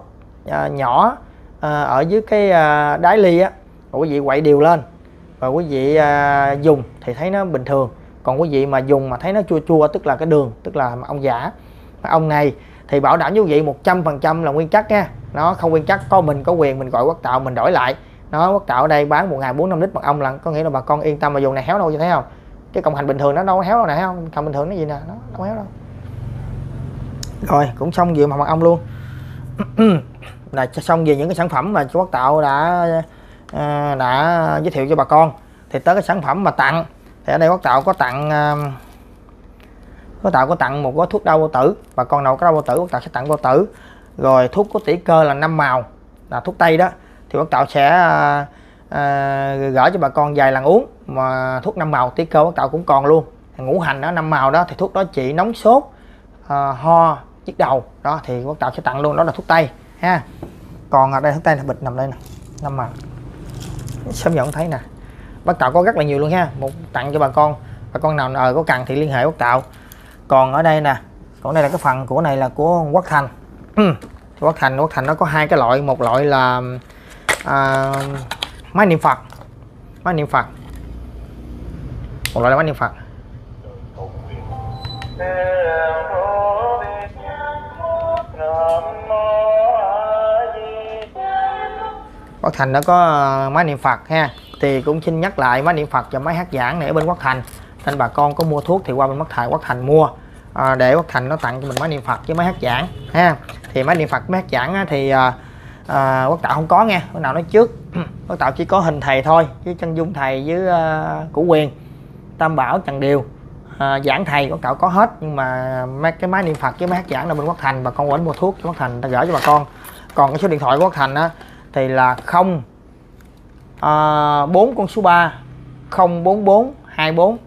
uh, nhỏ à, ở dưới cái à, đáy ly á quý vị quậy đều lên. Và quý vị à, dùng thì thấy nó bình thường. Còn quý vị mà dùng mà thấy nó chua chua tức là cái đường tức là ông giả mà ông này thì bảo đảm với quý vị 100% là nguyên chất nha. Nó không nguyên chất có mình có quyền mình gọi quốc tạo mình đổi lại. Nó quốc tạo ở đây bán một ngày bốn năm lít mật ong là có nghĩa là bà con yên tâm mà dùng này héo đâu thấy không? Cái cộng hành bình thường nó đâu có héo đâu nè không? Cộng bình thường nó gì nè nó đâu héo đâu. Rồi cũng xong về mật ong luôn. là xong về những cái sản phẩm mà chú quốc tạo đã à, đã giới thiệu cho bà con. Thì tới cái sản phẩm mà tặng thì ở đây quốc tạo có tặng à, Quốc tạo có tặng một gói thuốc đau bao tử. Bà con nào có đau bao tử quốc tạo sẽ tặng bao tử. Rồi thuốc có tỷ cơ là năm màu là thuốc tây đó. Thì quốc tạo sẽ à, à gửi cho bà con vài lần uống mà thuốc năm màu tỷ cơ quốc tạo cũng còn luôn. Ngũ hành đó năm màu đó thì thuốc đó trị nóng sốt à, ho nhức đầu. Đó thì quốc tạo sẽ tặng luôn đó là thuốc tây ha. Còn ở đây thuốc tay là bịch nằm đây nè. Năm mặt sớm nhận thấy nè. Bác tạo có rất là nhiều luôn ha. Một tặng cho bà con. Bà con nào ờ có cần thì liên hệ bác tạo còn ở đây nè. Còn đây là cái phần của này là của quốc thành. Ừ. Quốc thành quốc thành nó có hai cái loại. Một loại là à, máy niệm phật. Máy niệm phật. Một loại là máy niệm phật. Quốc Thành nó có ờ, máy niệm Phật ha. Thì cũng xin nhắc lại máy niệm Phật và máy hát giảng này ở bên Quốc Thành. Nên bà con có mua thuốc thì qua bên Quốc Thành Quốc Thành mua. À, để Quốc Thành nó tặng cho mình máy niệm Phật với máy hát giảng ha. Thì máy niệm Phật máy hát giảng á, thì à, à, Quốc Tạo không có nghe. Bữa nào nói trước. Quốc Tạo chỉ có hình thầy thôi với chân dung thầy với à, củ quyền. Tam Bảo Trần Điều. À, giảng thầy Quốc Tạo có hết nhưng mà mấy cái máy niệm Phật với máy hát giảng là bên Quốc Thành. Bà con quên mua thuốc cho Quốc Thành ta gửi cho bà con. Còn cái số điện thoại của Quốc Thành á thì là 0 à, 4 con số 3 044 24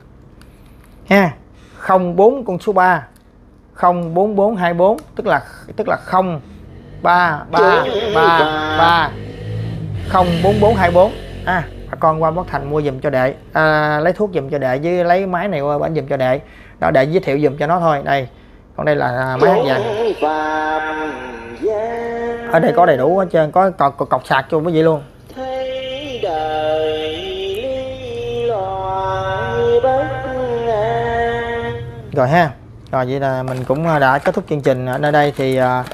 ha 04 con số 3 04424 tức là tức là 0 3 3 3 3 04424 à bà con qua Bắc Thành mua giùm cho đệ. À, lấy thuốc giùm cho đệ với lấy máy này qua bán giùm cho đệ. Đó đệ giới thiệu giùm cho nó thôi. Đây còn đây là máy hát vàng ở đây có đầy đủ hết trơn có cọc, cọc, cọc sạc cho quý vị luôn. Thấy đời ly loài bất an rồi ha rồi vậy là mình cũng đã kết thúc chương trình. Ở nơi đây thì à,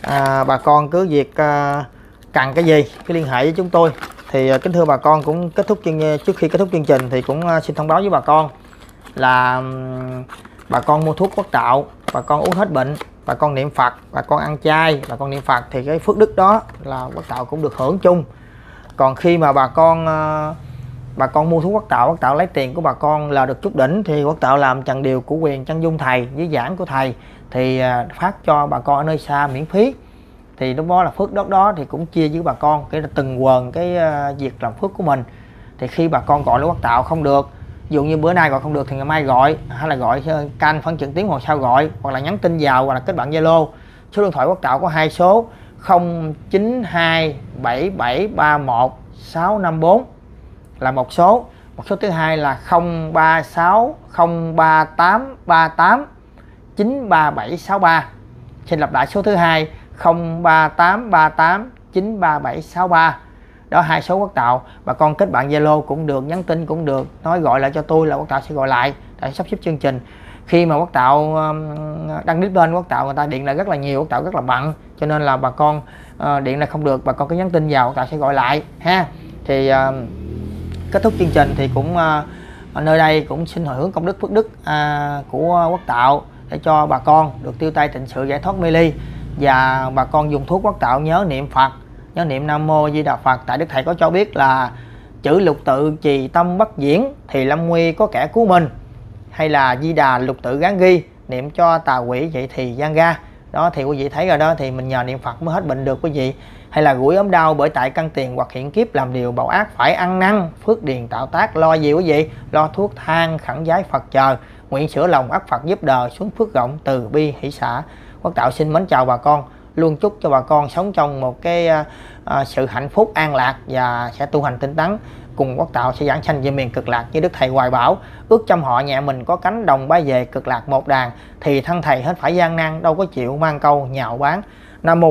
à, bà con cứ việc à, cần cái gì cứ liên hệ với chúng tôi. Thì à, kính thưa bà con cũng kết thúc chương trước khi kết thúc chương trình thì cũng à, xin thông báo với bà con là bà con mua thuốc quốc tạo bà con uống hết bệnh bà con niệm Phật bà con ăn chay bà con niệm Phật thì cái phước đức đó là quốc tạo cũng được hưởng chung. Còn khi mà bà con ờ, bà con mua thuốc quốc tạo quốc tạo lấy tiền của bà con là được chút đỉnh, thì quốc tạo làm trần điều của quyền chân dung thầy với giảng của thầy, thì ờ, phát cho bà con ở nơi xa miễn phí. Thì lúc đó là phước đất đó thì cũng chia với bà con, cái là từng quần cái ờ, việc làm phước của mình. Thì khi bà con gọi là quốc tạo không được ví dụ như bữa nay gọi không được thì ngày mai gọi, hay là gọi ờ, canh phân trận tiếng hoặc sau gọi, hoặc là nhắn tin vào, hoặc là kết bạn zalo. Số điện thoại quốc tạo có hai số 0927731654 là một số. Một số thứ hai là 036 038 38 93763 xin lặp lại số thứ hai 0383893763 đó, hai số quốc tạo bà con kết bạn zalo cũng được, nhắn tin cũng được. Nói gọi lại cho tôi là quốc tạo sẽ gọi lại. Để sắp xếp chương trình. Khi mà quốc tạo um, đăng clip bên quốc tạo người ta điện lại rất là nhiều, quốc tạo rất là bận. Cho nên là bà con ờ, điện lại không được. Bà con cứ nhắn tin vào, quốc tạo sẽ gọi lại, ha. Thì um, kết thúc chương trình thì cũng ờ, nơi đây cũng xin hồi hướng công đức phước đức à, của quốc tạo để cho bà con được tiêu tay tịnh sự, giải thoát mê ly. Và bà con dùng thuốc quốc tạo nhớ niệm phật do niệm nam mô di đà phật. Tại đức thầy có cho biết là chữ lục tự trì tâm bất diễn thì lâm nguy có kẻ cứu mình. Hay là di đà lục tự gán ghi, niệm cho tà quỷ vậy thì gian ga. Đó, thì quý vị thấy rồi đó, thì mình nhờ niệm phật mới hết bệnh được quý vị. Hay là gũi ốm đau bởi tại căn tiền hoặc hiện kiếp làm điều bạo ác, phải ăn năn, phước điền, tạo tác, lo gì quý vị? Lo thuốc thang, khẳng giái phật chờ. Nguyện sửa lòng ắt phật giúp đời xuống phước rộng từ bi hỷ xã quốc tạo xin mến chào bà con luôn chúc cho bà con sống trong một cái à, à, sự hạnh phúc an lạc và sẽ tu hành tinh tấn. Cùng quốc tạo sẽ giảng sanh về miền cực lạc như đức thầy hoài bảo. Ước trong họ nhà mình có cánh đồng bay về cực lạc một đàn thì thân thầy hết phải gian nan đâu có chịu mang câu nhạo bán nam mô